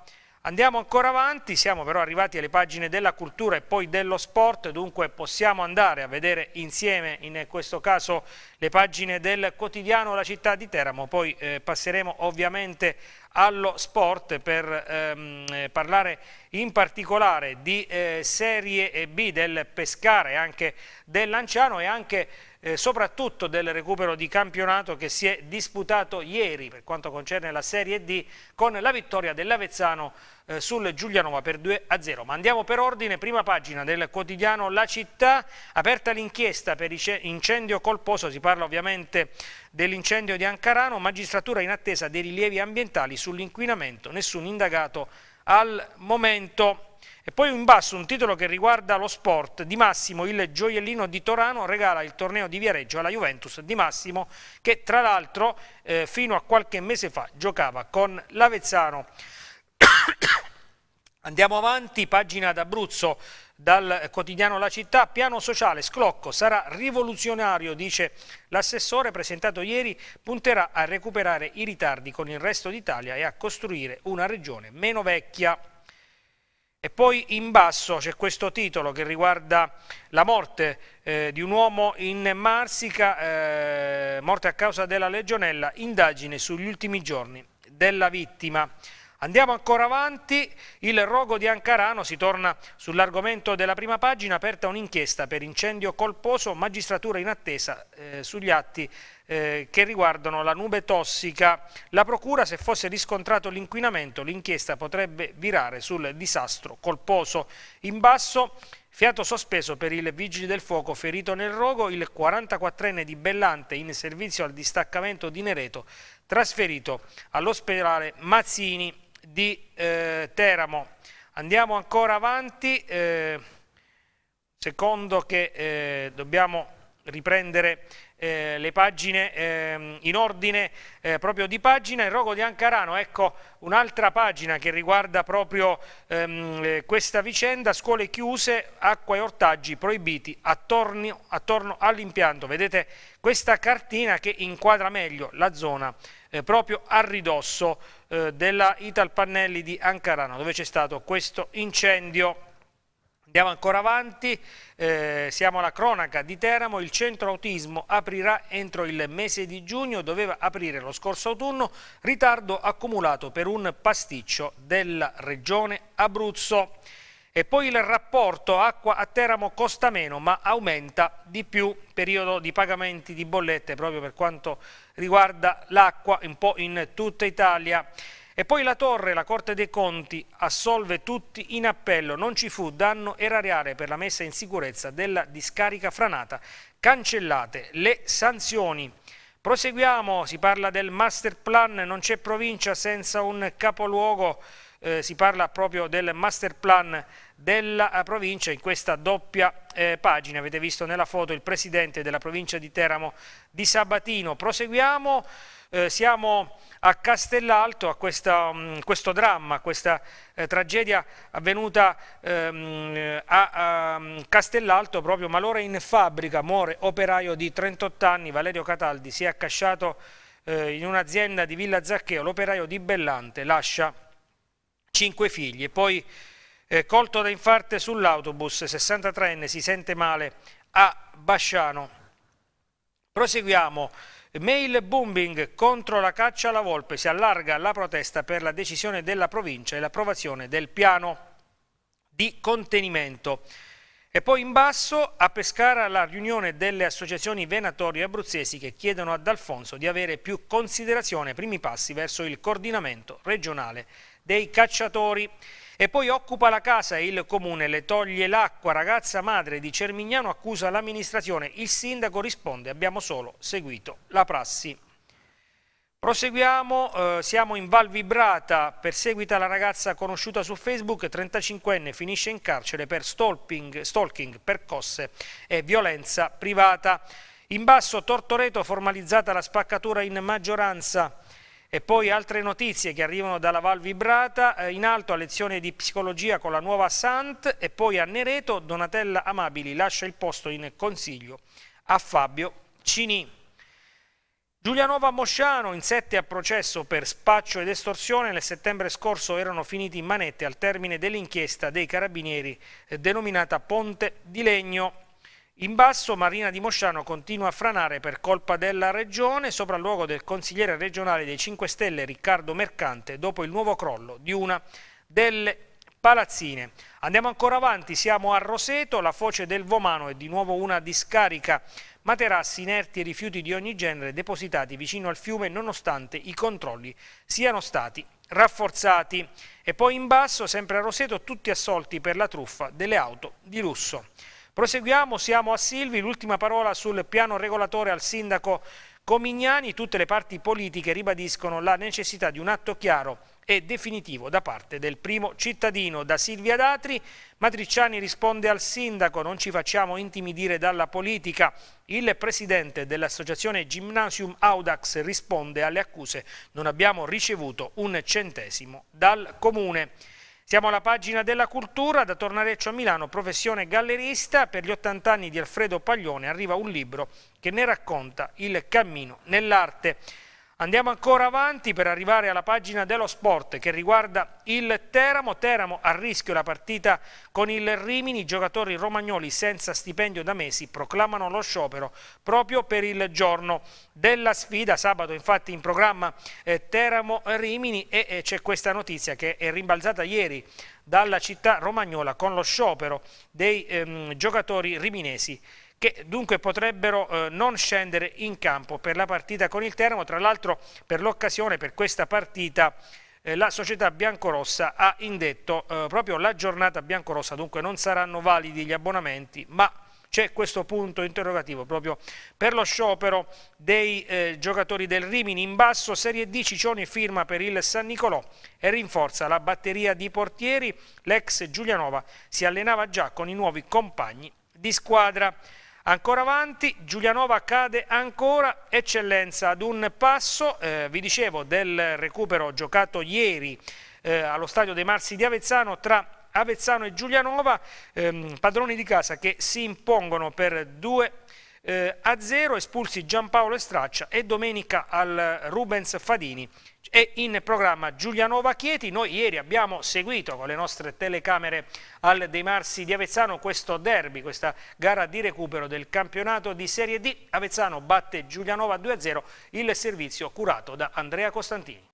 Andiamo ancora avanti, siamo però arrivati alle pagine della cultura e poi dello sport, dunque possiamo andare a vedere insieme in questo caso le pagine del quotidiano La città di Teramo, poi eh, passeremo ovviamente allo sport per ehm, eh, parlare in particolare di eh, Serie B del Pescara e anche del Lanciano e anche eh, soprattutto del recupero di campionato che si è disputato ieri per quanto concerne la Serie D con la vittoria dell'Avezzano eh, sul Giulianova per 2 a 0. Ma andiamo per ordine, prima pagina del quotidiano La Città, aperta l'inchiesta per incendio colposo, si parla ovviamente dell'incendio di Ancarano, magistratura in attesa dei rilievi ambientali sull'inquinamento, nessun indagato al momento. E poi in basso un titolo che riguarda lo sport. Di Massimo, il gioiellino di Torano, regala il torneo di Viareggio alla Juventus. Di Massimo, che tra l'altro eh, fino a qualche mese fa giocava con l'Avezzano. Andiamo avanti, pagina d'Abruzzo dal quotidiano La Città, piano sociale Sclocco sarà rivoluzionario, dice l'assessore presentato ieri, punterà a recuperare i ritardi con il resto d'Italia e a costruire una regione meno vecchia. E poi in basso c'è questo titolo che riguarda la morte eh, di un uomo in Marsica, eh, morte a causa della legionella, indagine sugli ultimi giorni della vittima. Andiamo ancora avanti, il rogo di Ancarano, si torna sull'argomento della prima pagina, aperta un'inchiesta per incendio colposo, magistratura in attesa eh, sugli atti eh, che riguardano la nube tossica. La procura, se fosse riscontrato l'inquinamento, l'inchiesta potrebbe virare sul disastro colposo. In basso, fiato sospeso per il vigile del fuoco ferito nel rogo, il 44enne di Bellante in servizio al distaccamento di Nereto, trasferito all'ospedale Mazzini di eh, Teramo. Andiamo ancora avanti, eh, secondo che eh, dobbiamo riprendere eh, le pagine eh, in ordine eh, proprio di pagina, il rogo di Ancarano, ecco un'altra pagina che riguarda proprio ehm, eh, questa vicenda, scuole chiuse, acqua e ortaggi proibiti attorno, attorno all'impianto, vedete questa cartina che inquadra meglio la zona eh, proprio a ridosso eh, della Ital Pannelli di Ancarano dove c'è stato questo incendio. Andiamo ancora avanti, eh, siamo alla cronaca di Teramo, il centro autismo aprirà entro il mese di giugno, doveva aprire lo scorso autunno, ritardo accumulato per un pasticcio della regione Abruzzo. E poi il rapporto acqua a Teramo costa meno ma aumenta di più periodo di pagamenti di bollette proprio per quanto riguarda l'acqua un po' in tutta Italia. E poi la Torre, la Corte dei Conti, assolve tutti in appello. Non ci fu danno erariale per la messa in sicurezza della discarica franata. Cancellate le sanzioni. Proseguiamo, si parla del master plan, non c'è provincia senza un capoluogo eh, si parla proprio del master plan della eh, provincia in questa doppia eh, pagina. Avete visto nella foto il presidente della provincia di Teramo di Sabatino. Proseguiamo, eh, siamo a Castellalto, a questa, mm, questo dramma, questa eh, tragedia avvenuta ehm, a, a mm, Castellalto, proprio malore in fabbrica, muore operaio di 38 anni, Valerio Cataldi, si è accasciato eh, in un'azienda di Villa Zaccheo, l'operaio di Bellante lascia cinque figli poi eh, colto da infarte sull'autobus, 63enne si sente male a Basciano. Proseguiamo. Mail bombing contro la caccia alla volpe. Si allarga la protesta per la decisione della provincia e l'approvazione del piano di contenimento. E poi in basso a Pescara la riunione delle associazioni venatori abruzzesi che chiedono ad Alfonso di avere più considerazione primi passi verso il coordinamento regionale dei cacciatori. E poi occupa la casa e il comune le toglie l'acqua, ragazza madre di Cermignano accusa l'amministrazione, il sindaco risponde abbiamo solo seguito la prassi. Proseguiamo, eh, siamo in Val Vibrata, perseguita la ragazza conosciuta su Facebook, 35enne, finisce in carcere per stalking, stalking, percosse e violenza privata. In basso Tortoreto, formalizzata la spaccatura in maggioranza e poi altre notizie che arrivano dalla Val Vibrata, eh, in alto a lezione di psicologia con la nuova Sant e poi a Nereto Donatella Amabili lascia il posto in consiglio a Fabio Cini. Giulianova Mosciano in sette a processo per spaccio ed estorsione nel settembre scorso erano finiti in manette al termine dell'inchiesta dei carabinieri eh, denominata Ponte di Legno. In basso Marina di Mosciano continua a franare per colpa della regione, sopralluogo del consigliere regionale dei 5 Stelle Riccardo Mercante dopo il nuovo crollo di una delle palazzine. Andiamo ancora avanti, siamo a Roseto, la foce del Vomano è di nuovo una discarica materassi inerti e rifiuti di ogni genere depositati vicino al fiume nonostante i controlli siano stati rafforzati. E poi in basso, sempre a Roseto, tutti assolti per la truffa delle auto di lusso. Proseguiamo, siamo a Silvi, l'ultima parola sul piano regolatore al sindaco Comignani, tutte le parti politiche ribadiscono la necessità di un atto chiaro e definitivo da parte del primo cittadino. Da Silvia Datri, Matriciani risponde al sindaco, non ci facciamo intimidire dalla politica. Il presidente dell'associazione Gymnasium Audax risponde alle accuse, non abbiamo ricevuto un centesimo dal comune. Siamo alla pagina della cultura, da Tornareccio a Milano, professione gallerista, per gli 80 anni di Alfredo Paglione arriva un libro che ne racconta il cammino nell'arte. Andiamo ancora avanti per arrivare alla pagina dello sport che riguarda il Teramo. Teramo a rischio la partita con il Rimini. I giocatori romagnoli senza stipendio da mesi proclamano lo sciopero proprio per il giorno della sfida. Sabato infatti in programma eh, Teramo-Rimini e eh, c'è questa notizia che è rimbalzata ieri dalla città romagnola con lo sciopero dei ehm, giocatori riminesi che dunque potrebbero eh, non scendere in campo per la partita con il Teramo. Tra l'altro per l'occasione, per questa partita, eh, la società biancorossa ha indetto eh, proprio la giornata biancorossa, dunque non saranno validi gli abbonamenti, ma c'è questo punto interrogativo proprio per lo sciopero dei eh, giocatori del Rimini. In basso Serie D Ciccioni firma per il San Nicolò e rinforza la batteria di portieri. L'ex Giulianova si allenava già con i nuovi compagni di squadra. Ancora avanti, Giulianova cade ancora, eccellenza ad un passo, eh, vi dicevo del recupero giocato ieri eh, allo stadio dei Marsi di Avezzano tra Avezzano e Giulianova, ehm, padroni di casa che si impongono per 2 eh, a 0, espulsi Giampaolo Estraccia e domenica al Rubens Fadini è in programma Giulianova Chieti. Noi ieri abbiamo seguito con le nostre telecamere al Dei Marsi di Avezzano questo derby, questa gara di recupero del campionato di Serie D. Avezzano batte Giulianova 2-0, il servizio curato da Andrea Costantini.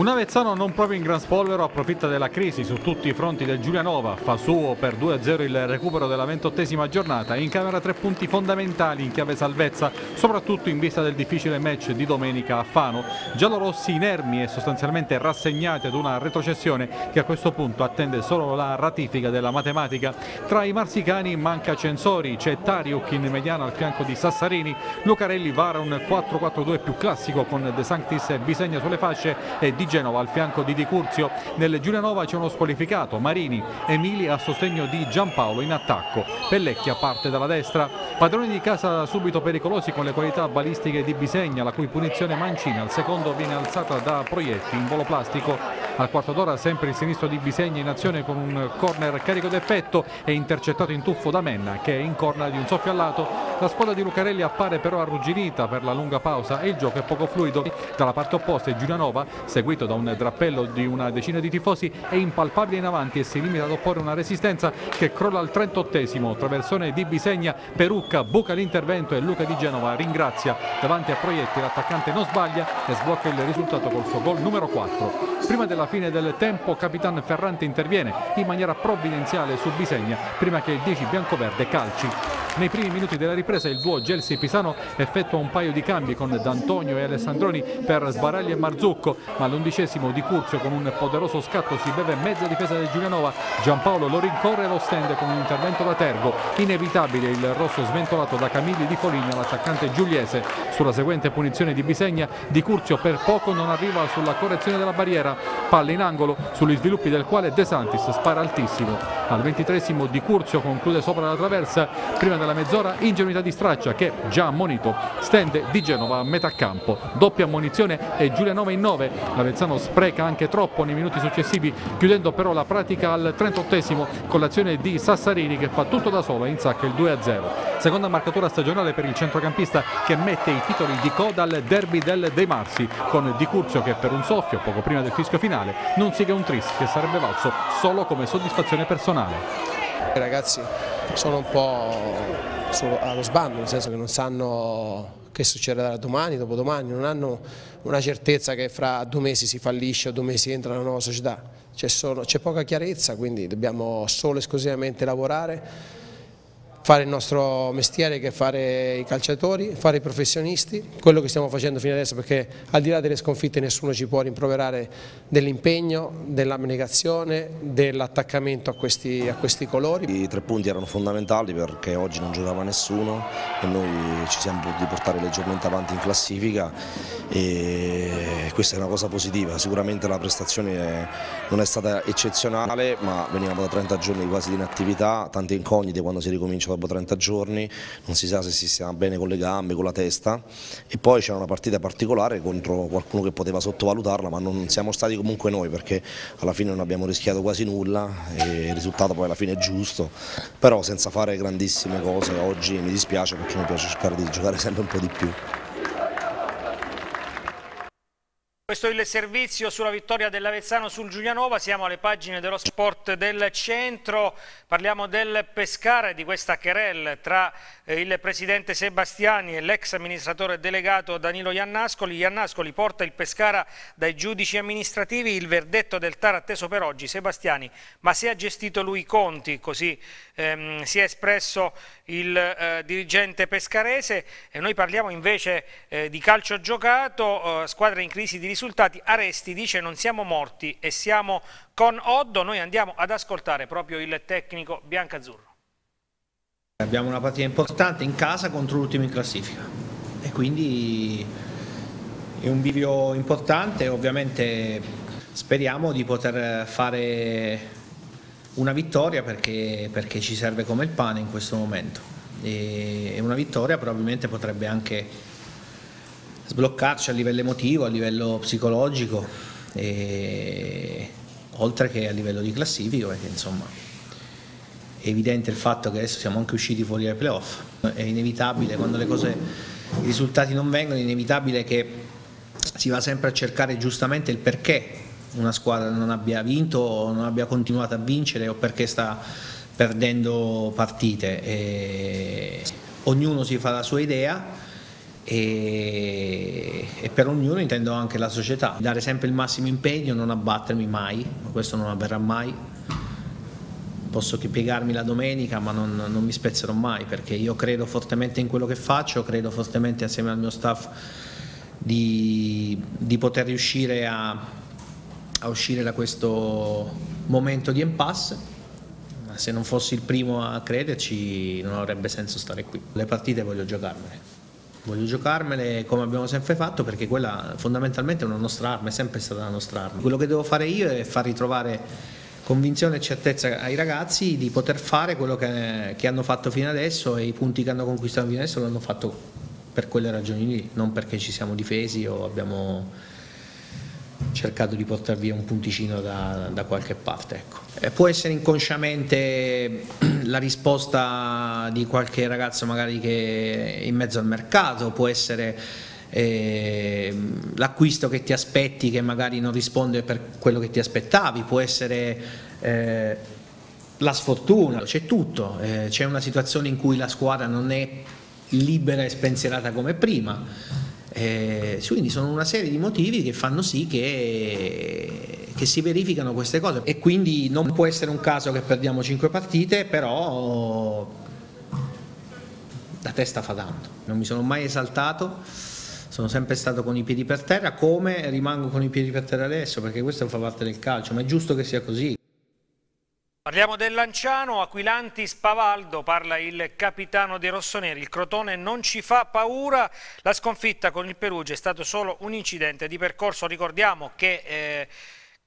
Un Avezzano non proprio in gran spolvero approfitta della crisi su tutti i fronti del Giulianova, fa suo per 2-0 il recupero della ventottesima giornata e incamera tre punti fondamentali in chiave salvezza, soprattutto in vista del difficile match di domenica a Fano. Giallorossi inermi e sostanzialmente rassegnati ad una retrocessione che a questo punto attende solo la ratifica della matematica. Tra i marsicani manca Censori, c'è Tariuk in mediana al fianco di Sassarini, Lucarelli vara un 4-4-2 più classico con De Sanctis e Bisegna sulle fasce e Di Genova al fianco di Di Curzio. Nel Giulianova c'è uno squalificato, Marini, Emili a sostegno di Giampaolo in attacco. Pellecchia parte dalla destra, padroni di casa subito pericolosi con le qualità balistiche di Bisegna, la cui punizione mancina al secondo viene alzata da Proietti in volo plastico. Al quarto d'ora sempre il sinistro di Bisegna in azione con un corner carico d'effetto e intercettato in tuffo da Menna che è in corner di un soffio al lato. La squadra di Lucarelli appare però arrugginita per la lunga pausa e il gioco è poco fluido. Dalla parte opposta è Giulianova, seguito seguito da un drappello di una decina di tifosi, è impalpabile in avanti e si limita ad opporre una resistenza che crolla al 38esimo. Traversone di Bisegna, Perucca buca l'intervento e Luca di Genova ringrazia davanti a Proietti. L'attaccante non sbaglia e sblocca il risultato col suo gol numero 4. Prima della fine del tempo Capitan Ferrante interviene in maniera provvidenziale su Bisegna prima che il 10 biancoverde calci. Nei primi minuti della ripresa il duo Gelsi-Pisano effettua un paio di cambi con D'Antonio e Alessandroni per Sbaragli e Marzucco, ma all'undicesimo di Curzio con un poderoso scatto si beve mezza difesa del Giulianova, Giampaolo lo rincorre e lo stende con un intervento da Tergo. Inevitabile il rosso sventolato da Camilli di Foligna, l'attaccante giuliese. Sulla seguente punizione di Bisegna, Di Curzio per poco non arriva sulla correzione della barriera, palla in angolo, sugli sviluppi del quale De Santis spara altissimo. Al ventitresimo Di Curzio conclude sopra la traversa, prima della mezz'ora ingenuità di Straccia che, già ammonito, stende di Genova a metà campo. Doppia ammonizione e Giulianova in 9. L'Avezzano spreca anche troppo nei minuti successivi, chiudendo però la pratica al 38esimo con l'azione di Sassarini che fa tutto da solo e insacca il 2-0. Seconda marcatura stagionale per il centrocampista che mette i titoli di coda al derby del De Marsi con Di Curzio che per un soffio poco prima del fischio finale non sigue un tris che sarebbe valso solo come soddisfazione personale. I ragazzi sono un po' allo sbando, nel senso che non sanno che succederà domani, dopodomani, non hanno una certezza che fra due mesi si fallisce o due mesi entra una nuova società, c'è poca chiarezza, quindi dobbiamo solo e esclusivamente lavorare fare il nostro mestiere che è fare i calciatori, fare i professionisti, quello che stiamo facendo fino adesso perché al di là delle sconfitte nessuno ci può rimproverare dell'impegno, dell'abnegazione, dell'attaccamento a a questi colori. I tre punti erano fondamentali perché oggi non giocava nessuno e noi ci siamo potuti portare leggermente avanti in classifica e questa è una cosa positiva, sicuramente la prestazione non è stata eccezionale ma venivamo da 30 giorni quasi di inattività, tante incognite quando si ricomincia dopo 30 giorni, non si sa se si sta bene con le gambe, con la testa e poi c'era una partita particolare contro qualcuno che poteva sottovalutarla ma non siamo stati comunque noi perché alla fine non abbiamo rischiato quasi nulla e il risultato poi alla fine è giusto, però senza fare grandissime cose oggi mi dispiace perché mi piace cercare di giocare sempre un po' di più. Questo è il servizio sulla vittoria dell'Avezzano sul Giulianova, siamo alle pagine dello sport del centro, parliamo del Pescara e di questa querel tra eh, il presidente Sebastiani e l'ex amministratore delegato Danilo Iannascoli. Iannascoli porta il Pescara dai giudici amministrativi, il verdetto del TAR atteso per oggi. Sebastiani, ma se ha gestito lui i conti, così ehm, si è espresso il eh, dirigente pescarese e noi parliamo invece eh, di calcio giocato, eh, squadra in crisi di risultati. Aresti dice non siamo morti e siamo con Oddo. Noi andiamo ad ascoltare proprio il tecnico biancazzurro. Abbiamo una partita importante in casa contro l'ultimo in classifica e quindi è un bivio importante. Ovviamente speriamo di poter fare una vittoria perché, perché ci serve come il pane in questo momento. E una vittoria probabilmente potrebbe anche sbloccarci a livello emotivo, a livello psicologico, e, oltre che a livello di classifico, perché insomma è evidente il fatto che adesso siamo anche usciti fuori dai playoff, è inevitabile quando le cose, i risultati non vengono, è inevitabile che si va sempre a cercare giustamente il perché una squadra non abbia vinto o non abbia continuato a vincere o perché sta perdendo partite. E ognuno si fa la sua idea e, per ognuno intendo anche la società, dare sempre il massimo impegno, non abbattermi mai, questo non avverrà mai, posso che piegarmi la domenica ma non, non, mi spezzerò mai perché io credo fortemente in quello che faccio, credo fortemente assieme al mio staff di, di poter riuscire a, a uscire da questo momento di impasse se non fossi il primo a crederci non avrebbe senso stare qui. Le partite voglio giocarmele voglio giocarmele come abbiamo sempre fatto perché quella fondamentalmente è una nostra arma, è sempre stata la nostra arma. Quello che devo fare io è far ritrovare convinzione e certezza ai ragazzi di poter fare quello che, che hanno fatto fino adesso e i punti che hanno conquistato fino adesso l'hanno fatto per quelle ragioni lì, non perché ci siamo difesi o abbiamo cercato di portare via un punticino da, da qualche parte. Ecco. può essere inconsciamente la risposta di qualche ragazzo magari che è in mezzo al mercato, può essere eh, l'acquisto che ti aspetti che magari non risponde per quello che ti aspettavi, può essere eh, la sfortuna, c'è tutto, eh, c'è una situazione in cui la squadra non è libera e spensierata come prima eh, quindi sono una serie di motivi che fanno sì che, che, si verificano queste cose e quindi non può essere un caso che perdiamo 5 partite, però la testa fa tanto, non mi sono mai esaltato, sono sempre stato con i piedi per terra, come rimango con i piedi per terra adesso, perché questo fa parte del calcio, ma è giusto che sia così. Parliamo del Lanciano, Aquilanti Spavaldo, parla il capitano dei rossoneri, il Crotone non ci fa paura, la sconfitta con il Perugia è stato solo un incidente di percorso, ricordiamo che... Eh,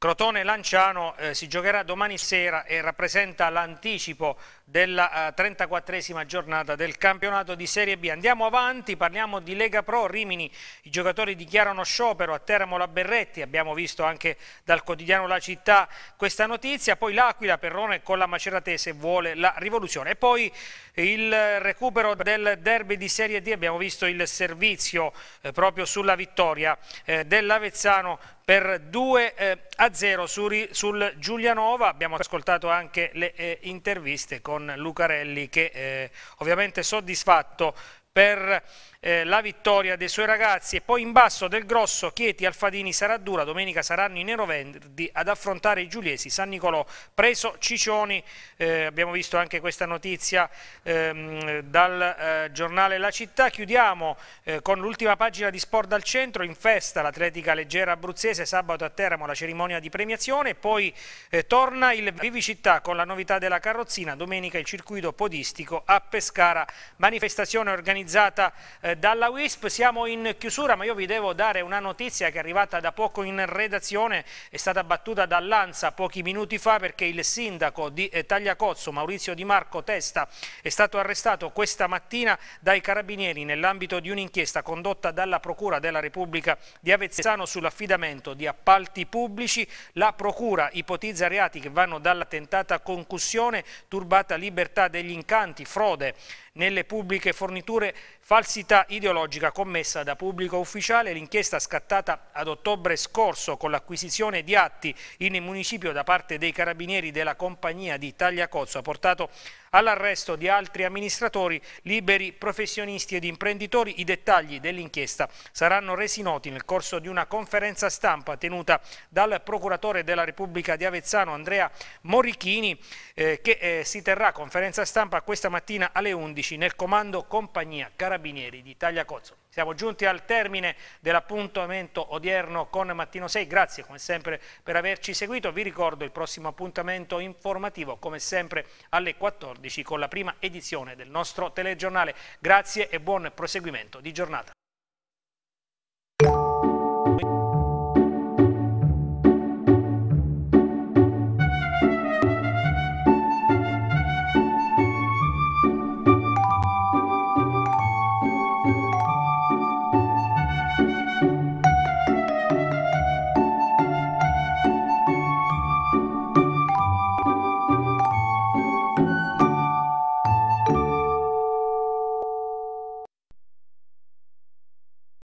Crotone Lanciano eh, si giocherà domani sera e rappresenta l'anticipo della eh, 34esima giornata del campionato di Serie B. Andiamo avanti, parliamo di Lega Pro, Rimini, i giocatori dichiarano sciopero a Teramo la Berretti, abbiamo visto anche dal quotidiano La Città questa notizia, poi l'Aquila, Perrone con la Maceratese vuole la rivoluzione. E poi il recupero del derby di Serie D, abbiamo visto il servizio eh, proprio sulla vittoria eh, dell'Avezzano per 2 eh, a 0 sul, sul Giulianova. Abbiamo ascoltato anche le eh, interviste con Lucarelli che eh, ovviamente soddisfatto per eh, la vittoria dei suoi ragazzi. E poi in basso del grosso Chieti Alfadini sarà dura, domenica saranno i neroverdi ad affrontare i giuliesi. San Nicolò preso Cicioni, eh, abbiamo visto anche questa notizia ehm, dal eh, giornale La Città, chiudiamo eh, con l'ultima pagina di Sport dal Centro, in festa l'atletica leggera abruzzese, sabato a Teramo la cerimonia di premiazione, poi eh, torna il Vivicittà con la novità della carrozzina, domenica il circuito podistico a Pescara, manifestazione organizzata eh, dalla WISP siamo in chiusura ma io vi devo dare una notizia che è arrivata da poco in redazione, è stata battuta dall'Ansa pochi minuti fa perché il sindaco di eh, Tagliacozzo, Maurizio Di Marco Testa, è stato arrestato questa mattina dai carabinieri nell'ambito di un'inchiesta condotta dalla Procura della Repubblica di Avezzano sull'affidamento di appalti pubblici. La Procura ipotizza reati che vanno dalla tentata concussione, turbata libertà degli incanti, frode, nelle pubbliche forniture falsità ideologica commessa da pubblico ufficiale. L'inchiesta scattata ad ottobre scorso con l'acquisizione di atti in municipio da parte dei carabinieri della compagnia di Tagliacozzo ha portato all'arresto di altri amministratori, liberi professionisti ed imprenditori. I dettagli dell'inchiesta saranno resi noti nel corso di una conferenza stampa tenuta dal procuratore della Repubblica di Avezzano Andrea Morichini eh, che eh, si terrà conferenza stampa questa mattina alle 11 nel comando compagnia Carabinieri di Tagliacozzo. Siamo giunti al termine dell'appuntamento odierno con Mattino 6, grazie come sempre per averci seguito, vi ricordo il prossimo appuntamento informativo come sempre alle 14 con la prima edizione del nostro telegiornale, grazie e buon proseguimento di giornata.